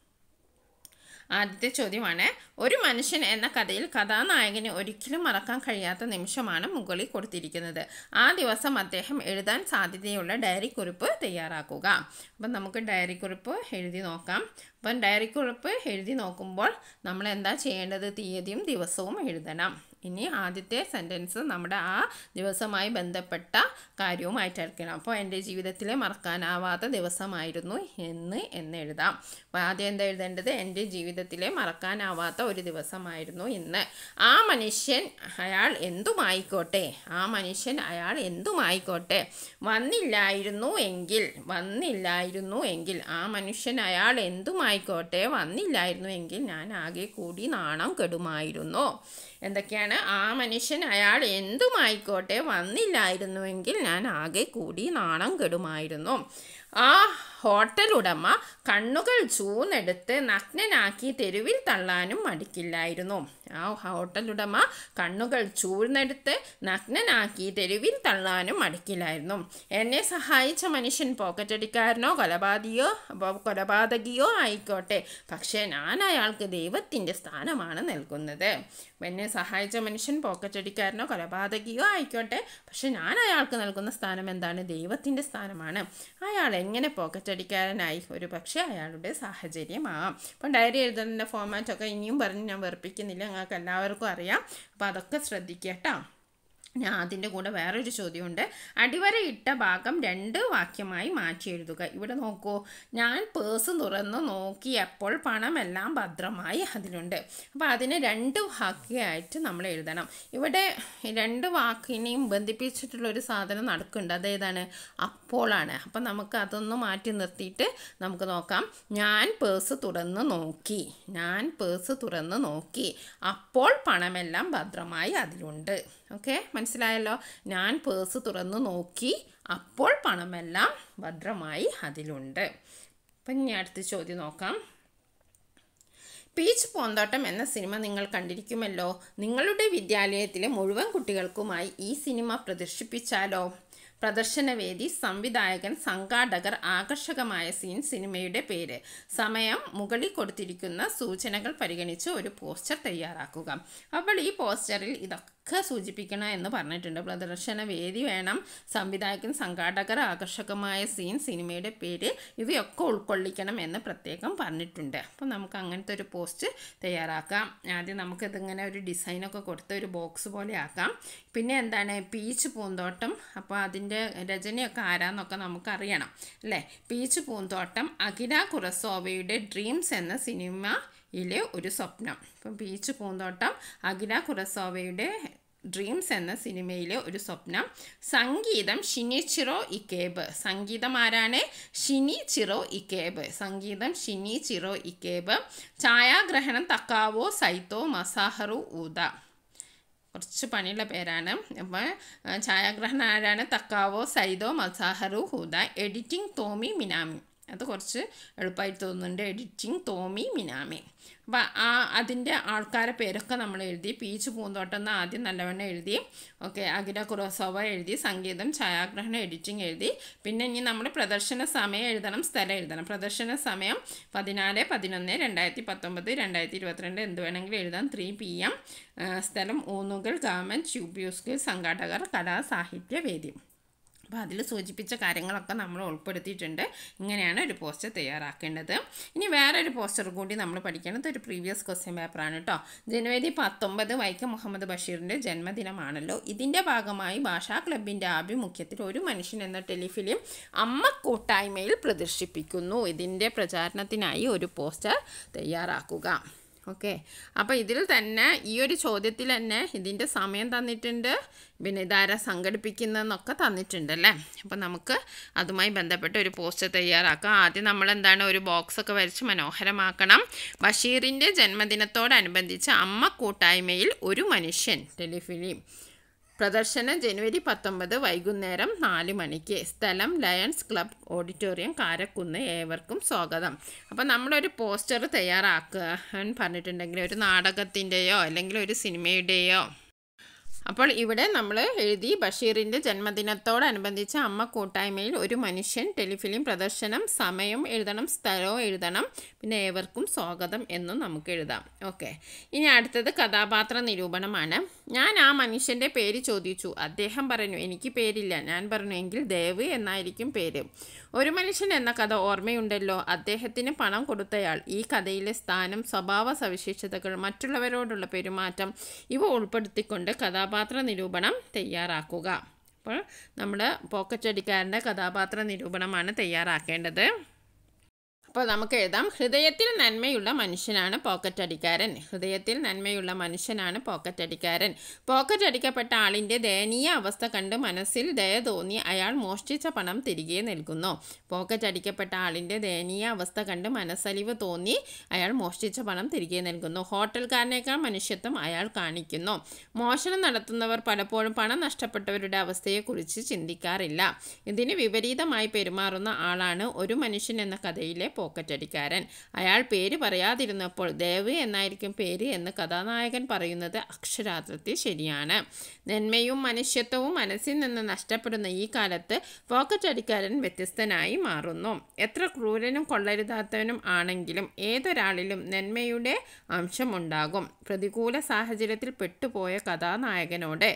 ആദ്യത്തെ ചോദ്യമാണ് ഒരു മനുഷ്യൻ എന്ന കഥയിൽ കഥാനായകന് ഒരിക്കലും മറക്കാൻ കഴിയാത്ത നിമിഷമാണ് മുകളിൽ കൊടുത്തിരിക്കുന്നത്. ആ ദിവസം അദ്ദേഹം എഴുതാൻ സാധ്യതയുള്ള ഡയറി കുറിപ്പ് തയ്യാറാക്കുക. അപ്പം നമുക്ക് ഡയറി കുറിപ്പ് എഴുതി നോക്കാം. അപ്പം ഡയറി കുറിപ്പ് എഴുതി നോക്കുമ്പോൾ നമ്മൾ എന്താ ചെയ്യേണ്ടത്? തീയതിയും ദിവസവും എഴുതണം. ഇനി ആദ്യത്തെ സെന്റൻസ് നമ്മുടെ ആ ദിവസമായി ബന്ധപ്പെട്ട കാര്യവുമായിട്ടായിരിക്കണം അപ്പോൾ എന്റെ ജീവിതത്തിലെ മറക്കാനാവാത്ത ദിവസമായിരുന്നു എന്ന് എന്ന് എഴുതാം അപ്പോൾ ആദ്യം എന്താ എഴുതേണ്ടത്? എന്റെ ജീവിതത്തിലെ മറക്കാനാവാത്ത ഒരു ദിവസമായിരുന്നു ഇന്ന്. ആ മനുഷ്യൻ അയാൾ എന്തുമായിക്കോട്ടെ? ആ മനുഷ്യൻ അയാൾ എന്തുമായിക്കോട്ടെ? വന്നില്ലായിരുന്നു എങ്കിൽ വന്നില്ലായിരുന്നു എങ്കിൽ ആ മനുഷ്യൻ അയാൾ എന്തുമായിക്കോട്ടെ? വന്നില്ലായിരുന്നു എങ്കിൽ ഞാൻ ആകെ കൂടി നാണം കെടുമായിരുന്നു. എന്തൊക്കെയാണ്? ആ മനുഷ്യൻ അയാൾ എന്തുമായിക്കോട്ടെ വന്നില്ലായിരുന്നുവെങ്കിൽ ഞാൻ ആകെ കൂടി നാണം കെടുമായിരുന്നു. ആ ഹോട്ടൽ ഉടമ കണ്ണുകൾ ചൂന്നെടുത്ത് നഗ്നനാക്കി തെരുവിൽ തള്ളാനും മടിക്കില്ലായിരുന്നു. ആ ഹോട്ടൽ ഉടമ കണ്ണുകൾ ചൂഴ്ന്നെടുത്ത് നഗ്നനാക്കി തെരുവിൽ തള്ളാനും മടിക്കില്ലായിരുന്നു. എന്നെ സഹായിച്ച മനുഷ്യൻ പോക്കറ്റടിക്കാരനോ കൊലപാതകയോ കൊലപാതകിയോ ആയിക്കോട്ടെ. പക്ഷേ ഞാൻ അയാൾക്ക് ദൈവത്തിന്റെ സ്ഥാനമാണ് നൽകുന്നത്. എന്നെ സഹായിച്ച മനുഷ്യൻ പോക്കറ്റടിക്കാരനോ കൊലപാതകിയോ ആയിക്കോട്ടെ. പക്ഷേ ഞാൻ അയാൾക്ക് നൽകുന്ന സ്ഥാനം എന്താണ്? ദൈവത്തിന്റെ സ്ഥാനമാണ്. അയാൾ എങ്ങനെ പോക്കറ്റടിക്കാരനായി ഒരു പക്ഷേ അയാളുടെ സാഹചര്യമാവാം. അപ്പം ഡയറി എഴുതുന്നതിന്റെ ഫോമാറ്റൊക്കെ ഇനിയും പറഞ്ഞ് ഞാൻ വെറുപ്പിക്കുന്നില്ല. നിങ്ങൾക്ക് എല്ലാവർക്കും അറിയാം. അപ്പോൾ അതൊക്കെ ശ്രദ്ധിക്കുക കേട്ടോ. ഞാൻ അതിന്റെ കൂടെ വേറൊരു ചോദ്യമുണ്ട്. അടിവരയിട്ട ഭാഗം രണ്ട് വാക്യമായി മാറ്റി എഴുതുക. ഇവിടെ നോക്കൂ. ഞാൻ പേഴ്സ് തുറന്ന് നോക്കിയപ്പോൾ പണമെല്ലാം ഭദ്രമായി അതിലുണ്ട്. അപ്പോൾ അതിന് രണ്ട് വാക്യമായിട്ട് നമ്മൾ എഴുതണം. ഇവിടെ രണ്ട് വാക്കിനെയും ബന്ധിപ്പിച്ചിട്ടുള്ളൊരു സാധനം നടക്കുന്നുണ്ട്. അതേതാണ് അപ്പോളാണ്. അപ്പം നമുക്ക് അതൊന്ന് മാറ്റി നിർത്തിയിട്ട് നമുക്ക് നോക്കാം. ഞാൻ പേഴ്സ് തുറന്ന് നോക്കി. ഞാൻ പേഴ്സ് തുറന്ന് നോക്കി. അപ്പോൾ പണമെല്ലാം ഭദ്രമായി അതിലുണ്ട്. ഓക്കെ മനസ്സിലായല്ലോ? ഞാൻ പേഴ്സ് തുറന്നു നോക്കി. അപ്പോൾ പണമെല്ലാം ഭദ്രമായി അതിലുണ്ട്. അപ്പം ഇനി അടുത്ത ചോദ്യം നോക്കാം. പീച്ച് പൂന്തോട്ടം എന്ന സിനിമ നിങ്ങൾ കണ്ടിരിക്കുമല്ലോ. നിങ്ങളുടെ വിദ്യാലയത്തിലെ മുഴുവൻ കുട്ടികൾക്കുമായി ഈ സിനിമ പ്രദർശിപ്പിച്ചാലോ? പ്രദർശനവേദി സംവിധായകൻ സംഘാടകർ ആകർഷകമായ സീൻ സിനിമയുടെ പേര്. സമയം മുകളിൽ കൊടുത്തിരിക്കുന്ന സൂചനകൾ പരിഗണിച്ച് ഒരു പോസ്റ്റർ തയ്യാറാക്കുക. അപ്പോൾ ഈ പോസ്റ്ററിൽ ഇതൊക്കെ സൂചിപ്പിക്കണം എന്ന് പറഞ്ഞിട്ടുണ്ട്. പ്രദർശന വേദി വേണം. സംവിധായകൻ സംഘാടകർ ആകർഷകമായ സീൻ സിനിമയുടെ പേര് ഇവയൊക്കെ ഉൾക്കൊള്ളിക്കണം എന്ന് പ്രത്യേകം പറഞ്ഞിട്ടുണ്ട്. അപ്പോൾ നമുക്ക് അങ്ങനത്തെ ഒരു പോസ്റ്റ് തയ്യാറാക്കാം. ആദ്യം നമുക്കിതിങ്ങനെ ഒരു ഡിസൈനൊക്കെ കൊടുത്ത് ഒരു ബോക്സ് പോലെ ആക്കാം. പിന്നെ എന്താണ്? പീച്ച് പൂന്തോട്ടം. അപ്പോൾ അതിന്റെ രചനയൊക്കെ ആരാന്നൊക്കെ നമുക്കറിയണം. അല്ലേ? പീച്ച് പൂന്തോട്ടം അഖില കുറസോവയുടെ ഡ്രീംസ് എന്ന സിനിമ ഇലെ ഒരു സ്വപ്നം. ഇപ്പം ബീച്ച് പൂന്തോട്ടം അഖില കുറസോവയുടെ ഡ്രീംസ് എന്ന സിനിമയിലെ ഒരു സ്വപ്നം. സംഗീതം ഷിനിച്ചിറോ ഇക്കേബ്. സംഗീതം ആരാണ്? ഷിനി ചിറോ ഇക്കേബ്. സംഗീതം ഷിനി ചിറോ ഇക്കേബ്. ഛായാഗ്രഹണം തക്കാവോ സൈത്തോ മസാഹറു ഊദ. കുറച്ച് പണിയുള്ള പേരാണ്. അപ്പോൾ ഛായാഗ്രഹണം ആരാണ്? Takao Saito Masaharu Ueda editing Tome Minami. അത് കുറച്ച് എളുപ്പമായിട്ട് തോന്നുന്നുണ്ട്. എഡിറ്റിംഗ് തോമി മിനാമി അപ്പോൾ ആ അതിന്റെ ആൾക്കാരെ പേരൊക്കെ നമ്മൾ എഴുതി പീച്ച് പൂന്തോട്ടം എന്ന് ആദ്യം നല്ലവണ്ണം എഴുതി ഓക്കെ അഖില കുറോസോവ എഴുതി സംഗീതം ഛായാഗ്രഹണം എഡിറ്റിംഗ് എഴുതി. പിന്നെ ഇനി നമ്മൾ പ്രദർശന സമയം എഴുതണം സ്ഥലം എഴുതണം. പ്രദർശന സമയം പതിനാല് പതിനൊന്ന് രണ്ടായിരത്തി പത്തൊമ്പത് രണ്ടായിരത്തി ഇരുപത്തിരണ്ട് എന്ത് വേണമെങ്കിലും എഴുതാം. ത്രീ പി എം സ്ഥലം ഊന്നുകൾ ഗവൺമെന്റ് യൂബ്യൂസ്കിൽ സംഘാടകർ കലാസാഹിത്യ വേദി. അപ്പോൾ അതിൽ സൂചിപ്പിച്ച കാര്യങ്ങളൊക്കെ നമ്മൾ ഉൾപ്പെടുത്തിയിട്ടുണ്ട്. ഇങ്ങനെയാണ് ഒരു പോസ്റ്റർ തയ്യാറാക്കേണ്ടത്. ഇനി വേറൊരു പോസ്റ്റർ കൂടി നമ്മൾ പഠിക്കേണ്ടത് ഒരു പ്രീവിയസ് ക്വസ്റ്റ്യൻ പേപ്പറാണ് കേട്ടോ. ജനുവരി പത്തൊമ്പത് വൈക്കം മുഹമ്മദ് ബഷീറിന്റെ ജന്മദിനമാണല്ലോ. ഇതിന്റെ ഭാഗമായി ഭാഷാ ക്ലബിന്റെ ആഭിമുഖ്യത്തിൽ ഒരു മനുഷ്യൻ എന്ന ടെലിഫിലിം അമ്മ കൂട്ടായ്മയിൽ പ്രദർശിപ്പിക്കുന്നു. ഇതിന്റെ പ്രചാരണത്തിനായി ഒരു പോസ്റ്റർ തയ്യാറാക്കുക. ഓക്കെ. അപ്പോൾ ഇതിൽ തന്നെ ഈ ഒരു ചോദ്യത്തിൽ തന്നെ ഇതിന്റെ സമയം തന്നിട്ടുണ്ട്. പിന്നെ ഇതാരാ സംഘടിപ്പിക്കുന്നതെന്നൊക്കെ തന്നിട്ടുണ്ട് അല്ലേ? അപ്പോൾ നമുക്ക് അതുമായി ബന്ധപ്പെട്ട് ഒരു പോസ്റ്റ് തയ്യാറാക്കാം. ആദ്യം നമ്മൾ എന്താണ് ഒരു ബോക്സൊക്കെ വരച്ച് മനോഹരമാക്കണം. ബഷീറിന്റെ ജന്മദിനത്തോടനുബന്ധിച്ച് അമ്മ കൂട്ടായ്മയിൽ ഒരു മനുഷ്യൻ ടെലിഫിലിം. പ്രദർശനം ജനുവരി പത്തൊമ്പത് വൈകുന്നേരം നാല് മണിക്ക്. സ്ഥലം ലയൺസ് ക്ലബ് ഓഡിറ്റോറിയം കാരക്കുന്ന്. ഏവർക്കും സ്വാഗതം. അപ്പോൾ നമ്മളൊരു പോസ്റ്റർ തയ്യാറാക്കുക പറഞ്ഞിട്ടുണ്ടെങ്കിൽ ഒരു നാടകത്തിന്റെയോ അല്ലെങ്കിൽ ഒരു സിനിമയുടെയോ അപ്പോൾ ഇവിടെ നമ്മൾ എഴുതി ബഷീറിന്റെ ജന്മദിനത്തോടനുബന്ധിച്ച് അമ്മ കൂട്ടായ്മയിൽ ഒരു മനുഷ്യൻ ടെലിഫിലിം പ്രദർശനം സമയം എഴുതണം സ്ഥലവും എഴുതണം പിന്നെ ഏവർക്കും സ്വാഗതം എന്നും നമുക്ക് എഴുതാം. ഓക്കെ. ഇനി അടുത്തത് കഥാപാത്ര നിരൂപണമാണ്. ഞാൻ ആ മനുഷ്യന്റെ പേര് ചോദിച്ചു. അദ്ദേഹം പറഞ്ഞു എനിക്ക് പേരില്ല. ഞാൻ പറഞ്ഞു എങ്കിൽ ദേവ് എന്നായിരിക്കും പേര്. ഒരു മനുഷ്യൻ എന്ന കഥ ഓർമ്മയുണ്ടല്ലോ. അദ്ദേഹത്തിന് പണം കൊടുത്തയാൾ. ഈ കഥയിലെ സ്ഥാനം സ്വഭാവ സവിശേഷതകൾ മറ്റുള്ളവരോടുള്ള പെരുമാറ്റം ഇവ ഉൾപ്പെടുത്തിക്കൊണ്ട് കഥാപാത്ര നിരൂപണം തയ്യാറാക്കുക. അപ്പോൾ നമ്മൾ പോക്കറ്റടിക്കാരന്റെ കഥാപാത്ര നിരൂപണമാണ് തയ്യാറാക്കേണ്ടത്. അപ്പോൾ നമുക്ക് എഴുതാം. ഹൃദയത്തിൽ നന്മയുള്ള മനുഷ്യനാണ് പോക്കറ്റ് അടിക്കാരൻ. ഹൃദയത്തിൽ നന്മയുള്ള മനുഷ്യനാണ് പോക്കറ്റ് അടിക്കാരൻ. പോക്കറ്റ് അടിക്കപ്പെട്ട ആളിന്റെ ദയനീയ അവസ്ഥ കണ്ട് മനസ്സിൽ ദയ തോന്നി അയാൾ മോഷ്ടിച്ച പണം തിരികെ നൽകുന്നു. പോക്കറ്റ് അടിക്കപ്പെട്ട ആളിന്റെ ദയനീയ അവസ്ഥ കണ്ട് മനസ്സലിവ് തോന്നി അയാൾ മോഷ്ടിച്ച പണം തിരികെ നൽകുന്നു. ഹോട്ടൽക്കാരനേക്കാൾ മനുഷ്യത്വം അയാൾ കാണിക്കുന്നു. മോഷണം നടത്തുന്നവർ പലപ്പോഴും പണം നഷ്ടപ്പെട്ടവരുടെ അവസ്ഥയെക്കുറിച്ച് ചിന്തിക്കാറില്ല. ഇതിന് വിപരീതമായി പെരുമാറുന്ന ആളാണ് ഒരു മനുഷ്യൻ എന്ന കഥയിലെ പോക്കറ്റടിക്കാരൻ. അയാൾ പേര് പറയാതിരുന്നപ്പോൾ ദേവ് എന്നായിരിക്കും പേര് എന്ന് കഥാനായകൻ പറയുന്നത് അക്ഷരാർത്ഥത്തിൽ ശരിയാണ്. നന്മയും മനുഷ്യത്വവും മനസ്സിൽ നിന്ന് നഷ്ടപ്പെടുന്ന ഈ കാലത്ത് പോക്കറ്റടിക്കാരൻ വ്യത്യസ്തനായി മാറുന്നു. എത്ര ക്രൂരനും കൊള്ളരുതാത്തവനും ആണെങ്കിലും ഏതൊരാളിലും നന്മയുടെ അംശമുണ്ടാകും. പ്രതികൂല സാഹചര്യത്തിൽ പെട്ടുപോയ കഥാനായകനോട്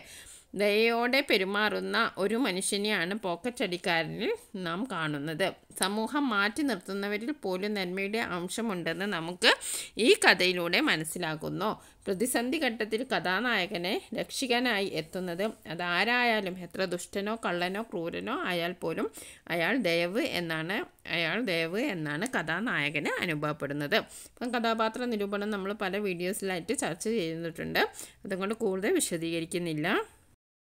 ദയയോടെ പെരുമാറുന്ന ഒരു മനുഷ്യനെയാണ് പോക്കറ്റടിക്കാരനിൽ നാം കാണുന്നത്. സമൂഹം മാറ്റി നിർത്തുന്നവരിൽ പോലും നന്മയുടെ അംശമുണ്ടെന്ന് നമുക്ക് ഈ കഥയിലൂടെ മനസ്സിലാകുന്നു. പ്രതിസന്ധി ഘട്ടത്തിൽ കഥാനായകനെ രക്ഷിക്കാനായി എത്തുന്നത് അതാരായാലും എത്ര ദുഷ്ടനോ കള്ളനോ ക്രൂരനോ ആയാൽ പോലും അയാൾ ദയവ് എന്നാണ് അയാൾ ദയവ് എന്നാണ് കഥാനായകന് അനുഭവപ്പെടുന്നത്. അപ്പം കഥാപാത്ര നിരൂപണം നമ്മൾ പല വീഡിയോസിലായിട്ട് ചർച്ച ചെയ്തിട്ടുണ്ട്. അതുകൊണ്ട് കൂടുതൽ വിശദീകരിക്കുന്നില്ല.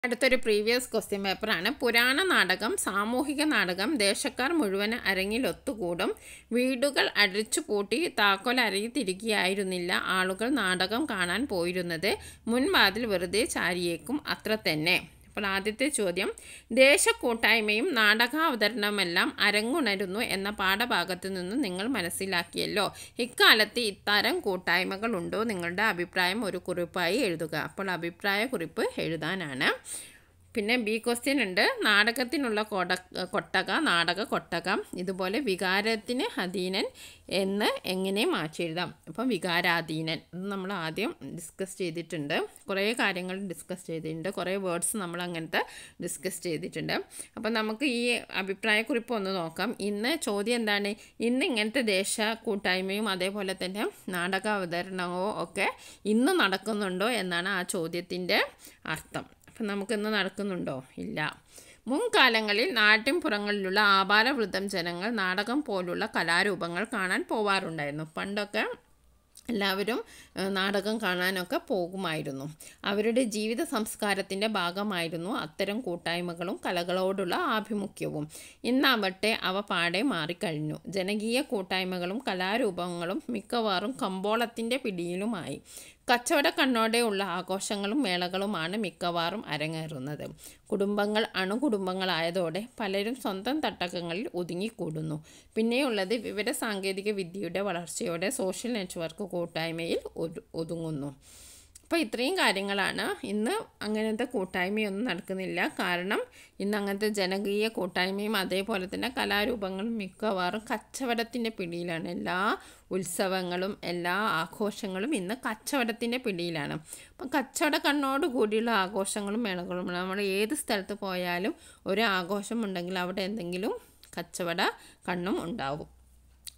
അടുത്തൊരു പ്രീവിയസ് ക്വസ്റ്റ്യൻ പേപ്പറാണ് പുരാണ നാടകം സാമൂഹിക നാടകം ദേശക്കാർ മുഴുവൻ അരങ്ങിൽ ഒത്തുകൂടും. വീടുകൾ അടിച്ചു പൂട്ടി താക്കോൽ അരങ്ങിത്തിരിക്കുകയായിരുന്നില്ല ആളുകൾ നാടകം കാണാൻ പോയിരുന്നത്. മുൻവാതിൽ വെറുതെ ചാരിയേക്കും. അത്ര തന്നെ. അപ്പോൾ ആദ്യത്തെ ചോദ്യം ദേശക്കൂട്ടായ്മയും നാടകാവതരണമെല്ലാം അരങ്ങുണരുന്നു എന്ന പാഠഭാഗത്തു നിന്ന് നിങ്ങൾ മനസ്സിലാക്കിയല്ലോ. ഇക്കാലത്ത് ഇത്തരം കൂട്ടായ്മകളുണ്ടോ? നിങ്ങളുടെ അഭിപ്രായം ഒരു കുറിപ്പായി എഴുതുക. അപ്പോൾ അഭിപ്രായ കുറിപ്പ് എഴുതാനാണ്. പിന്നെ ബി ക്വസ്റ്റ്യൻ ഉണ്ട്. നാടകത്തിനുള്ള കൊട കൊട്ടക നാടക കൊട്ടകം ഇതുപോലെ വികാരത്തിന് അധീനൻ എന്ന് എങ്ങനെ മാറ്റിയെഴുതാം? അപ്പം വികാരാധീനൻ ഇത് നമ്മൾ ആദ്യം ഡിസ്കസ് ചെയ്തിട്ടുണ്ട്. കുറേ കാര്യങ്ങൾ ഡിസ്കസ് ചെയ്തിട്ടുണ്ട്. കുറേ വേർഡ്സ് നമ്മൾ അങ്ങനത്തെ ഡിസ്കസ് ചെയ്തിട്ടുണ്ട്. അപ്പം നമുക്ക് ഈ അഭിപ്രായക്കുറിപ്പ് ഒന്ന് നോക്കാം. ഇന്ന് ചോദ്യം എന്താണ്? ഇന്ന് ഇങ്ങനത്തെ ദേശ കൂട്ടായ്മയും അതേപോലെ തന്നെ നാടക അവതരണവും ഒക്കെ ഇന്ന് നടക്കുന്നുണ്ടോ എന്നാണ് ആ ചോദ്യത്തിന്റെ അർത്ഥം. നമുക്കിന്ന് നടക്കുന്നുണ്ടോ? ഇല്ല. മുൻകാലങ്ങളിൽ നാട്ടിൻപുറങ്ങളിലുള്ള ആപാലവൃദ്ധം ജനങ്ങൾ നാടകം പോലുള്ള കലാരൂപങ്ങൾ കാണാൻ പോവാറുണ്ടായിരുന്നു. പണ്ടൊക്കെ എല്ലാവരും നാടകം കാണാനൊക്കെ പോകുമായിരുന്നു. അവരുടെ ജീവിത സംസ്കാരത്തിന്റെ ഭാഗമായിരുന്നു അത്തരം കൂട്ടായ്മകളും കലകളോടുള്ള ആഭിമുഖ്യവും. ഇന്നാവട്ടെ അവ പാടെ മാറിക്കഴിഞ്ഞു. ജനകീയ കൂട്ടായ്മകളും കലാരൂപങ്ങളും മിക്കവാറും കമ്പോളത്തിന്റെ പിടിയിലുമായി. കച്ചവട കണ്ണോടെയുള്ള ആഘോഷങ്ങളും മേളകളുമാണ് മിക്കവാറും അരങ്ങേറുന്നത്. കുടുംബങ്ങൾ അണുകുടുംബങ്ങളായതോടെ പലരും സ്വന്തം തട്ടകങ്ങളിൽ ഒതുങ്ങിക്കൂടുന്നു. പിന്നെയുള്ളത് വിവര സാങ്കേതിക വിദ്യയുടെ വളർച്ചയോടെ സോഷ്യൽ നെറ്റ്വർക്ക് കൂട്ടായ്മയിൽ ഒതുങ്ങുന്നു. അപ്പോൾ ഇത്രയും കാര്യങ്ങളാണ്. ഇന്ന് അങ്ങനത്തെ കൂട്ടായ്മയൊന്നും നടക്കുന്നില്ല. കാരണം ഇന്ന് അങ്ങനത്തെ ജനകീയ കൂട്ടായ്മയും അതേപോലെ തന്നെ കലാരൂപങ്ങളും മിക്കവാറും കച്ചവടത്തിന്റെ പിടിയിലാണ്. എല്ലാ ഉത്സവങ്ങളും എല്ലാ ആഘോഷങ്ങളും ഇന്ന് കച്ചവടത്തിന്റെ പിടിയിലാണ്. അപ്പം കച്ചവട കണ്ണോട് കൂടിയുള്ള ആഘോഷങ്ങളും മേളകളും നമ്മൾ ഏത് സ്ഥലത്ത് പോയാലും ഒരു ആഘോഷമുണ്ടെങ്കിൽ അവിടെ എന്തെങ്കിലും കച്ചവട കണ്ണും ഉണ്ടാവും.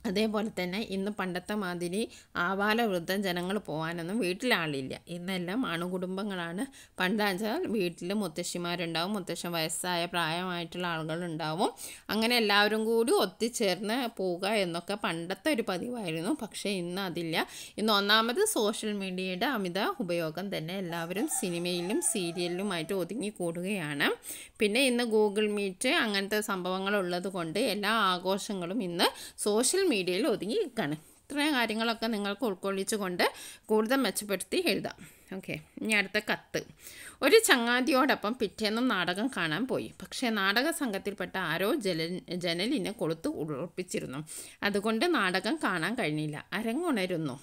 അതേപോലെ തന്നെ ഇന്ന് പണ്ടത്തെ മാതിരി ആവാല വൃദ്ധം ജനങ്ങൾ പോകാനൊന്നും വീട്ടിലാളില്ല. ഇന്നെല്ലാം അണുകുടുംബങ്ങളാണ്. പണ്ടാച്ചാൽ വീട്ടിൽ മുത്തശ്ശിമാരുണ്ടാവും മുത്തശ്ശൻ വയസ്സായ പ്രായമായിട്ടുള്ള ആളുകളുണ്ടാവും. അങ്ങനെ എല്ലാവരും കൂടി ഒത്തുചേർന്ന് പോവുക എന്നൊക്കെ പണ്ടത്തെ ഒരു പതിവായിരുന്നു. പക്ഷേ ഇന്ന് അതില്ല. ഇന്ന് ഒന്നാമത് സോഷ്യൽ മീഡിയയുടെ അമിത ഉപയോഗം തന്നെ എല്ലാവരും സിനിമയിലും സീരിയലിലുമായിട്ട് ഒതുങ്ങി കൂടുകയാണ് പിന്നെ ഇന്ന് ഗൂഗിൾ മീറ്റ് അങ്ങനത്തെ സംഭവങ്ങളുള്ളത് കൊണ്ട് എല്ലാ ആഘോഷങ്ങളും ഇന്ന് സോഷ്യൽ മീഡിയയിൽ ഒതുങ്ങി നിൽക്കുകയാണ് ഇത്രയും കാര്യങ്ങളൊക്കെ നിങ്ങൾക്ക് ഉൾക്കൊള്ളിച്ചുകൊണ്ട് കൂടുതൽ മെച്ചപ്പെടുത്തി എഴുതാം. ഓക്കെ ഇനി അടുത്ത കത്ത്. ഒരു ചങ്ങാതിയോടൊപ്പം പിറ്റേന്നും നാടകം കാണാൻ പോയി. പക്ഷേ നാടക സംഘത്തിൽപ്പെട്ട ആരോ ജല ജനലിനെ കൊളുത്ത് ഉറപ്പിച്ചിരുന്നു. അതുകൊണ്ട് നാടകം കാണാൻ കഴിഞ്ഞില്ല. അരങ്ങുണരുന്നു.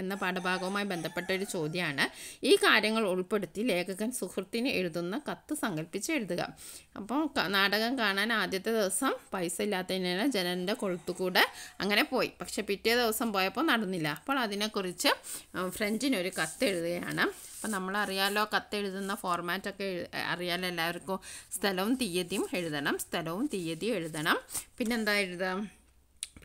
എന്ന പാഠഭാഗവുമായി ബന്ധപ്പെട്ട ഒരു ചോദ്യമാണ്. ഈ കാര്യങ്ങൾ ഉൾപ്പെടുത്തി ലേഖകൻ സുഹൃത്തിന് എഴുതുന്ന കത്ത് സങ്കല്പിച്ച് എഴുതുക. അപ്പോൾ നാടകം കാണാൻ ആദ്യത്തെ ദിവസം പൈസ ഇല്ലാത്തതിനാൽ ജനലിന്റെ കൊളുത്തുകൂടെ അങ്ങനെ പോയി. പക്ഷെ പിറ്റേ ദിവസം പോയപ്പോൾ നടന്നില്ല. അപ്പോൾ അതിനെക്കുറിച്ച് ഫ്രണ്ടിനൊരു കത്ത് എഴുതുകയാണ്. അപ്പം നമ്മളറിയാലോ കത്തെഴുതുന്ന ഫോർമാറ്റൊക്കെ അറിയാലോ എല്ലാവർക്കും. സ്ഥലവും തീയതിയും എഴുതണം സ്ഥലവും തീയതിയും എഴുതണം. പിന്നെന്താ എഴുതാം?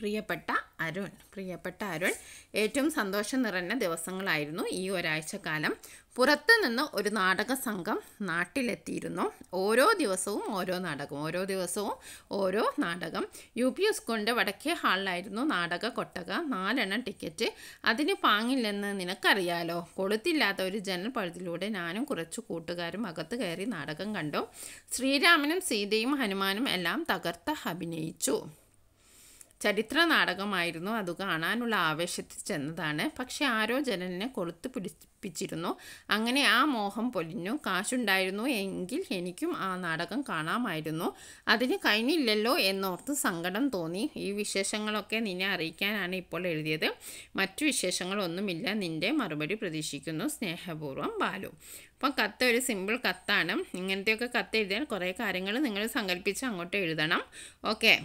പ്രിയപ്പെട്ട അരുൺ പ്രിയപ്പെട്ട അരുൺ ഏറ്റവും സന്തോഷം നിറഞ്ഞ ദിവസങ്ങളായിരുന്നു ഈ ഒരാഴ്ചക്കാലം പുറത്തു നിന്ന് ഒരു നാടക സംഘം നാട്ടിലെത്തിയിരുന്നു. ഓരോ ദിവസവും ഓരോ നാടകം ഓരോ ദിവസവും ഓരോ നാടകം. യു പി സ്കൂളിന്റെ വടക്കേ ഹാളിലായിരുന്നു നാടക കൊട്ടക നാലെണ്ണം ടിക്കറ്റ്. അതിന് പാങ്ങില്ലെന്ന് നിനക്കറിയാലോ? കൊളുത്തില്ലാത്ത ഒരു ജനൽ പഴുതിലൂടെ ഞാനും കുറച്ച് കൂട്ടുകാരും അകത്ത് കയറി നാടകം കണ്ടു. ശ്രീരാമനും സീതയും ഹനുമാനും എല്ലാം തകർത്ത് അഭിനയിച്ചു. ചരിത്ര നാടകമായിരുന്നു അത് കാണാനുള്ള ആവേശത്തിൽ ചെന്നതാണ്. പക്ഷെ ആരോ ജനലിനെ കൊളുത്ത് പിടിപ്പിച്ചിരുന്നു. അങ്ങനെ ആ മോഹം പൊലിഞ്ഞു. കാശുണ്ടായിരുന്നു എങ്കിൽ എനിക്കും ആ നാടകം കാണാമായിരുന്നു. അതിന് കഴിഞ്ഞില്ലല്ലോ എന്നോർത്ത് സങ്കടം തോന്നി. ഈ വിശേഷങ്ങളൊക്കെ നിന്നെ അറിയിക്കാനാണ് ഇപ്പോൾ എഴുതിയത്. മറ്റു വിശേഷങ്ങളൊന്നുമില്ല. നിന്റെ മറുപടി പ്രതീക്ഷിക്കുന്നു. സ്നേഹപൂർവം ബാലു. അപ്പം കത്ത് ഒരു സിമ്പിൾ കത്താണ്. ഇങ്ങനത്തെയൊക്കെ കത്ത് എഴുതിയാൽ കുറേ കാര്യങ്ങൾ നിങ്ങൾ സങ്കല്പിച്ച് അങ്ങോട്ട് എഴുതണം. ഓക്കെ.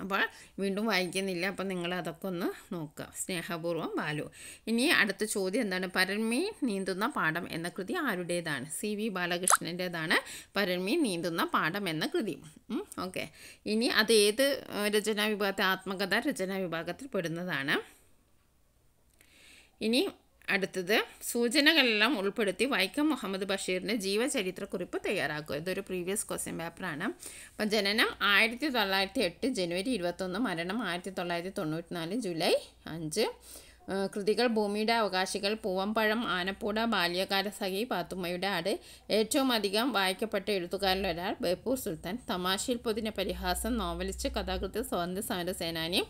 അപ്പോൾ വീണ്ടും വായിക്കുന്നില്ല. അപ്പം നിങ്ങൾ അതൊക്കെ ഒന്ന് നോക്കുക. സ്നേഹപൂർവം ബാലു. ഇനി അടുത്ത ചോദ്യം എന്താണ്? പരന്മീൻ നീന്തുന്ന പാഠം എന്ന കൃതി ആരുടേതാണ്? സി വി ബാലകൃഷ്ണന്റേതാണ് പരന്മീൻ നീന്തുന്ന പാഠം എന്ന കൃതി. ഓക്കെ. ഇനി അത് ഏത് രചനാ വിഭാഗത്തെ ആത്മകഥ രചനാ വിഭാഗത്തിൽ പെടുന്നതാണ്? ഇനി അടുത്തത് സൂചനകളെല്ലാം ഉൾപ്പെടുത്തി വൈക്കം മുഹമ്മദ് ബഷീറിന്റെ ജീവചരിത്രക്കുറിപ്പ് തയ്യാറാക്കുക. ഇതൊരു പ്രീവിയസ് ക്വസ്റ്റ്യൻ പേപ്പറാണ് അപ്പം ജനനം ആയിരത്തി തൊള്ളായിരത്തി എട്ട് ജനുവരി ഇരുപത്തൊന്ന് മരണം ആയിരത്തി തൊള്ളായിരത്തി തൊണ്ണൂറ്റി നാല് ജൂലൈ അഞ്ച്. കൃതികൾ ഭൂമിയുടെ അവകാശികൾ പൂവമ്പഴം ആനപ്പൂട ബാല്യകാല സഖി പാത്തുമ്മയുടെ ആട് ഏറ്റവും അധികം വായിക്കപ്പെട്ട എഴുത്തുകാരിൽ ഒരാൾ ബേപ്പൂർ സുൽത്താൻ. തമാശയിൽ പൊതിഞ്ഞ പരിഹാസം നോവലിസ്റ്റ് കഥാകൃത്ത് സ്വാതന്ത്ര്യ സമര സേനാനി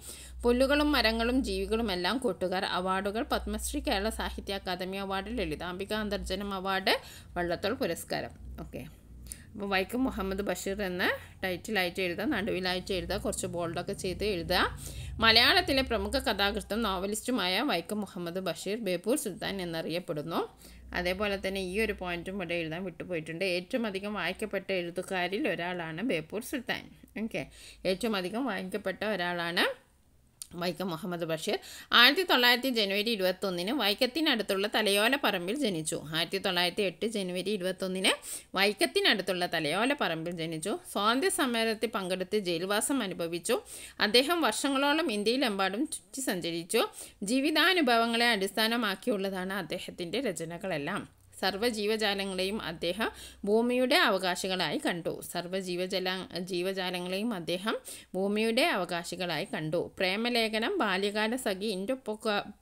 പുല്ലുകളും മരങ്ങളും ജീവികളുമെല്ലാം കൂട്ടുകാർ. അവാർഡുകൾ പത്മശ്രീ കേരള സാഹിത്യ അക്കാദമി അവാർഡ് ലളിതാംബിക അന്തർജനം അവാർഡ് വള്ളത്തോൾ പുരസ്കാരം. ഓക്കെ. അപ്പോൾ വൈക്കം മുഹമ്മദ് ബഷീർ എന്ന ടൈറ്റിലായിട്ട് എഴുതുക നടുവിലായിട്ട് എഴുതുക കുറച്ച് ബോൾഡൊക്കെ ചെയ്ത് എഴുതുക. മലയാളത്തിലെ പ്രമുഖ കഥാകൃത്തും നോവലിസ്റ്റുമായ വൈക്കം മുഹമ്മദ് ബഷീർ ബേപ്പൂർ സുൽത്താൻ എന്നറിയപ്പെടുന്നു. അതേപോലെ തന്നെ ഈ ഒരു പോയിന്റും ഇവിടെ എഴുതാൻ വിട്ടുപോയിട്ടുണ്ട്. ഏറ്റവും അധികം വായിക്കപ്പെട്ട എഴുത്തുകാരിൽ ഒരാളാണ് ബേപ്പൂർ സുൽത്താൻ. ഓക്കെ ഏറ്റവും അധികം വായിക്കപ്പെട്ട ഒരാളാണ് വൈക്കം മുഹമ്മദ് ബഷീർ ആയിരത്തി തൊള്ളായിരത്തി ജനുവരി ഇരുപത്തൊന്നിന് വൈക്കത്തിനടുത്തുള്ള തലയോല പറമ്പിൽ ജനിച്ചു. ആയിരത്തി തൊള്ളായിരത്തി എട്ട് ജനുവരി ഇരുപത്തൊന്നിന് വൈക്കത്തിനടുത്തുള്ള തലയോല പറമ്പിൽ ജനിച്ചു. സ്വാതന്ത്ര്യ സമരത്തിൽ പങ്കെടുത്ത് ജയിൽവാസം അനുഭവിച്ചു. അദ്ദേഹം വർഷങ്ങളോളം ഇന്ത്യയിലെമ്പാടും ചുറ്റി സഞ്ചരിച്ചു ജീവിതാനുഭവങ്ങളെ അടിസ്ഥാനമാക്കിയുള്ളതാണ് അദ്ദേഹത്തിന്റെ രചനകളെല്ലാം. സർവ ജീവജാലങ്ങളെയും അദ്ദേഹം ഭൂമിയുടെ അവകാശികളായി കണ്ടു. സർവ ജീവജല ജീവജാലങ്ങളെയും അദ്ദേഹം ഭൂമിയുടെ അവകാശികളായി കണ്ടു. പ്രേമലേഖനം ബാല്യകാല സഖി ഇന്റെ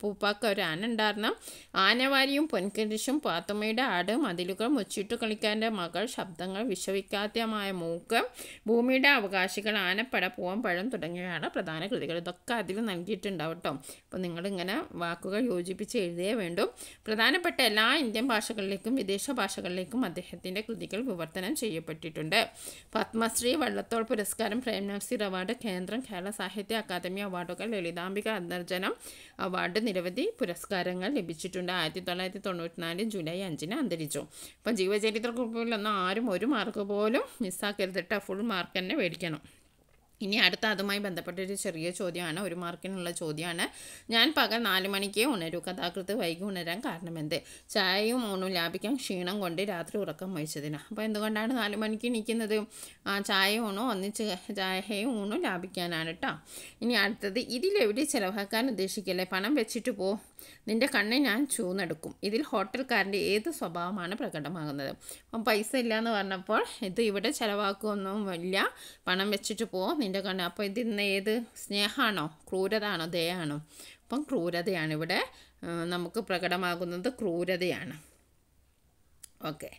പൂപ്പാക്ക ഒരു ആന ഉണ്ടായിരുന്നു ആനവാരിയും പൊൻകരിശും പാത്തുമ്മയുടെ ആട് മതിലുകൾ മുച്ചിട്ടു കളിക്കാന്റെ മകൾ ശബ്ദങ്ങൾ വിശ്വവിഖ്യാതമായ മൂക്ക് ഭൂമിയുടെ അവകാശികൾ ആനപ്പട പൂവൻ പഴം തുടങ്ങിയവയാണ് പ്രധാന കൃതികൾ. ഇതൊക്കെ അതിൽ നൽകിയിട്ടുണ്ടാവും കേട്ടോ അപ്പോൾ നിങ്ങളിങ്ങനെ വാക്കുകൾ യോജിപ്പിച്ച് എഴുതിയേ വേണ്ടു. പ്രധാനപ്പെട്ട എല്ലാ ഇന്ത്യൻ ഭാഷകളിലേക്കും വിദേശ ഭാഷകളിലേക്കും അദ്ദേഹത്തിന്റെ കൃതികൾ വിവർത്തനം ചെയ്യപ്പെട്ടിട്ടുണ്ട്. പത്മശ്രീ വള്ളത്തോൾ പുരസ്കാരം പ്രേംനാഥ് സിർ അവാർഡ് കേന്ദ്രം കേരള സാഹിത്യ അക്കാദമി അവാർഡുകൾ ലളിതാംബിക അന്തർജനം അവാർഡ് നിരവധി പുരസ്കാരങ്ങൾ ലഭിച്ചിട്ടുണ്ട്. ആയിരത്തി തൊള്ളായിരത്തി തൊണ്ണൂറ്റിനാല് ജൂലൈ അഞ്ചിന് അന്തരിച്ചു. അപ്പം ജീവചരിത്ര കുറിപ്പിലൊന്നും ആരും ഒരു മാർക്ക് പോലും മിസ്സാക്കരുതിട്ട് ഫുൾ മാർക്ക് തന്നെ മേടിക്കണം. ഇനി അടുത്ത അതുമായി ബന്ധപ്പെട്ടൊരു ചെറിയ ചോദ്യമാണ് ഒരു മാർക്കിനുള്ള ചോദ്യമാണ്. ഞാൻ പകൽ നാല് മണിക്ക് ഉണരൂ കഥാകൃത്ത് വൈകി ഉണരാൻ കാരണമെന്ത്? ചായയും ഊണും ലാഭിക്കാൻ ക്ഷീണം കൊണ്ട് രാത്രി ഉറക്കം വഹിച്ചതിന്. അപ്പോൾ എന്തുകൊണ്ടാണ് നാല് മണിക്ക് നിൽക്കുന്നത് ആ ചായ ഊണോ ഒന്നിച്ച് ചായയും ഊണും ലാഭിക്കാനാണ് കേട്ടോ ഇനി അടുത്തത് ഇതിലെവിടെ ചിലവാക്കാൻ ഉദ്ദേശിക്കല്ലേ? പണം വെച്ചിട്ട് പോ. നിന്റെ കണ്ണ് ഞാൻ ചൂന്നെടുക്കും. ഇതിൽ ഹോട്ടൽക്കാരന്റെ ഏത് സ്വഭാവമാണ് പ്രകടമാകുന്നത്? അപ്പം പൈസ ഇല്ല എന്ന് പറഞ്ഞപ്പോൾ ഇത് ഇവിടെ ചിലവാക്കുമൊന്നും ഇല്ല പണം വെച്ചിട്ട് പോ. നിന്റെ കണ്ണ്. അപ്പോൾ ഇത് ഇന്ന് ഏത്? സ്നേഹമാണോ ക്രൂരത ആണോ ദയാണോ? അപ്പം ക്രൂരതയാണ് ഇവിടെ. നമുക്ക് പ്രകടമാകുന്നത് ക്രൂരതയാണ്. ഓക്കെ.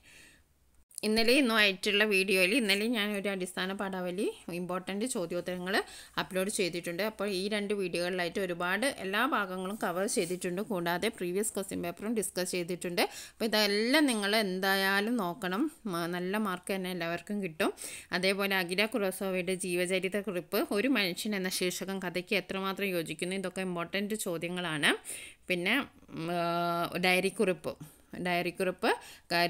ഇന്നലെ ആയിട്ടുള്ള വീഡിയോയിൽ ഇന്നലെ ഞാൻ ഒരു അടിസ്ഥാന പാഠാവലി ഇമ്പോർട്ടന്റ് ചോദ്യോത്തരങ്ങൾ അപ്ലോഡ് ചെയ്തിട്ടുണ്ട്. അപ്പോൾ ഈ രണ്ട് വീഡിയോകളിലായിട്ട് ഒരുപാട് എല്ലാ ഭാഗങ്ങളും കവർ ചെയ്തിട്ടുണ്ട്. കൂടാതെ പ്രീവിയസ് ക്വസ്റ്റ്യൻ പേപ്പറും ഡിസ്കസ് ചെയ്തിട്ടുണ്ട്. അപ്പോൾ ഇതെല്ലാം നിങ്ങൾ എന്തായാലും നോക്കണം. നല്ല മാർക്ക് തന്നെ എല്ലാവർക്കും കിട്ടും. അതേപോലെ അഖില കുറോസോവയുടെ ജീവചരിത്ര കുറിപ്പ് ഒരു മനുഷ്യൻ എന്ന ശീർഷകം കഥയ്ക്ക് എത്രമാത്രം യോജിക്കുന്നു? ഇതൊക്കെ ഇമ്പോർട്ടന്റ് ചോദ്യങ്ങളാണ്. പിന്നെ ഡയറി കുറിപ്പ്. ഡയറി കുറിപ്പ്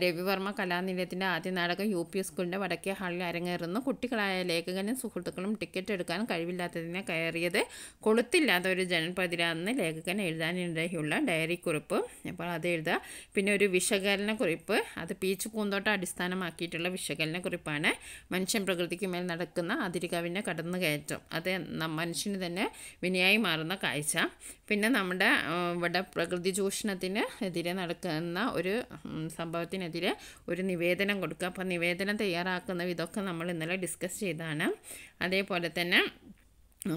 രവിവർമ്മ കലാനിലയത്തിന്റെ ആദ്യ നാടകം യു പി സ്കൂളിന്റെ വടക്കേ ഹാളിൽ അരങ്ങേറുന്നു. കുട്ടികളായ ലേഖകനും സുഹൃത്തുക്കളും ടിക്കറ്റ് എടുക്കാൻ കഴിവില്ലാത്തതിനെ കയറിയത് കൊളുത്തില്ലാത്ത ഒരു ജനപ്രതിരാന്ന് ലേഖകൻ എഴുതാനിടയുള്ള ഡയറി കുറിപ്പ്. അപ്പോൾ അത് എഴുതുക പിന്നെ ഒരു വിശകലന കുറിപ്പ്. അത് പീച്ച് പൂന്തോട്ടം അടിസ്ഥാനമാക്കിയിട്ടുള്ള വിശകലന കുറിപ്പാണ്. മനുഷ്യൻ പ്രകൃതിക്ക് മേൽ നടക്കുന്ന അതിരുകവിന്റെ കടന്നുകയറ്റം. അത് മനുഷ്യന് തന്നെ വിനയായി മാറുന്ന കാഴ്ച. പിന്നെ നമ്മുടെ ഇവിടെ പ്രകൃതി ചൂഷണത്തിന് എതിരെ നടക്കുന്ന ഒരു സംഭവത്തിനെതിരെ ഒരു നിവേദനം കൊടുക്കുക. അപ്പോൾ നിവേദനം തയ്യാറാക്കുന്ന ഇതൊക്കെ നമ്മൾ ഇന്നലെ ഡിസ്കസ് ചെയ്തതാണ്. അതേപോലെ തന്നെ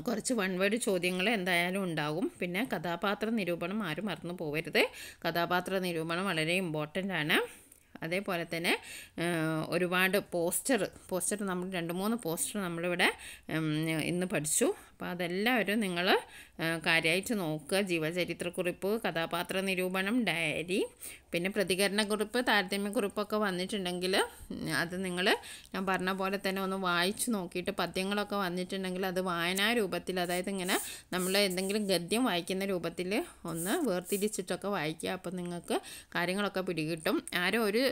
കുറച്ച് വൺ വേർഡ് ചോദ്യങ്ങൾ എന്തായാലും ഉണ്ടാകും പിന്നെ കഥാപാത്ര നിരൂപണം ആരും മറന്നു പോകരുത് കഥാപാത്ര നിരൂപണം വളരെ ഇമ്പോർട്ടന്റ് ആണ്. അതേപോലെ തന്നെ ഒരുപാട് പോസ്റ്റർ പോസ്റ്റർ നമ്മൾ രണ്ട് മൂന്ന് പോസ്റ്റർ നമ്മളിവിടെ ഇന്ന് പഠിച്ചു. അപ്പോൾ അതെല്ലാവരും നിങ്ങൾ കാര്യമായിട്ട് നോക്കുക. ജീവചരിത്രക്കുറിപ്പ് കഥാപാത്ര നിരൂപണം ഡയറി പിന്നെ പ്രതികരണക്കുറിപ്പ് താരതമ്യക്കുറിപ്പൊക്കെ വന്നിട്ടുണ്ടെങ്കിൽ അത് നിങ്ങൾ ഞാൻ പറഞ്ഞ പോലെ തന്നെ ഒന്ന് വായിച്ചു നോക്കിയിട്ട് പദ്യങ്ങളൊക്കെ വന്നിട്ടുണ്ടെങ്കിൽ അത് വായനാ രൂപത്തിൽ അതായത് ഇങ്ങനെ നമ്മൾ എന്തെങ്കിലും ഗദ്യം വായിക്കുന്ന രൂപത്തിൽ ഒന്ന് വേർതിരിച്ചിട്ടൊക്കെ വായിക്കുക. അപ്പോൾ നിങ്ങൾക്ക് കാര്യങ്ങളൊക്കെ പിടികിട്ടും. ആരും ഒരു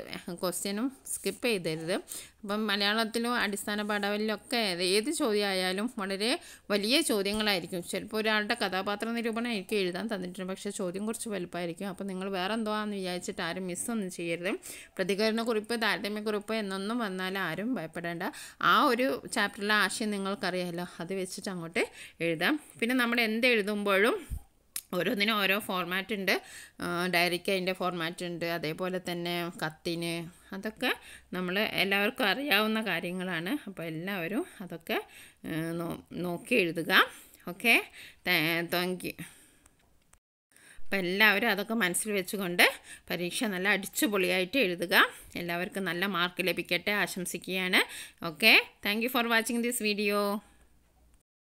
ക്വസ്റ്റ്യനും സ്കിപ്പ് ചെയ്തരുത്. അപ്പം മലയാളത്തിലും അടിസ്ഥാന പാഠാവലിയിലൊക്കെ ഏത് ചോദ്യമായാലും വളരെ വലിയ ചോദ്യങ്ങളായിരിക്കും. ചിലപ്പോൾ ഒരാളുടെ കഥാപാത്ര നിരൂപണം എനിക്ക് എഴുതാൻ തന്നിട്ടുണ്ട്. പക്ഷേ ചോദ്യം കുറച്ച് വലുപ്പമായിരിക്കും. അപ്പോൾ നിങ്ങൾ വേറെ എന്തോ ആണെന്ന് വിചാരിച്ചിട്ട് ആരും മിസ്സൊന്നും ചെയ്യരുത്. പ്രതികരണക്കുറിപ്പ് താരതമ്യക്കുറിപ്പ് എന്നൊന്നും വന്നാൽ ആരും ഭയപ്പെടേണ്ട. ആ ഒരു ചാപ്റ്ററിലെ ആശയം നിങ്ങൾക്കറിയാമല്ലോ അത് വെച്ചിട്ട് അങ്ങോട്ട് എഴുതാം. പിന്നെ നമ്മൾ എന്ത് എഴുതുമ്പോഴും ഓരോന്നിനും ഓരോ ഫോർമാറ്റ് ഉണ്ട്. ഡയറിക്ക് അതിന്റെ ഫോർമാറ്റ് ഉണ്ട്. അതേപോലെ തന്നെ കത്തിന് അതൊക്കെ നമ്മൾ എല്ലാവർക്കും അറിയാവുന്ന കാര്യങ്ങളാണ്. അപ്പോൾ എല്ലാവരും അതൊക്കെ നോക്കി എഴുതുക. ഓക്കെ താങ്ക് യു അപ്പോൾ എല്ലാവരും അതൊക്കെ മനസ്സിൽ വെച്ചുകൊണ്ട് പരീക്ഷ നല്ല അടിച്ചുപൊളിയായിട്ട് എഴുതുക. എല്ലാവർക്കും നല്ല മാർക്ക് ലഭിക്കട്ടെ ആശംസിക്കുകയാണ്. Okay thank for watching this video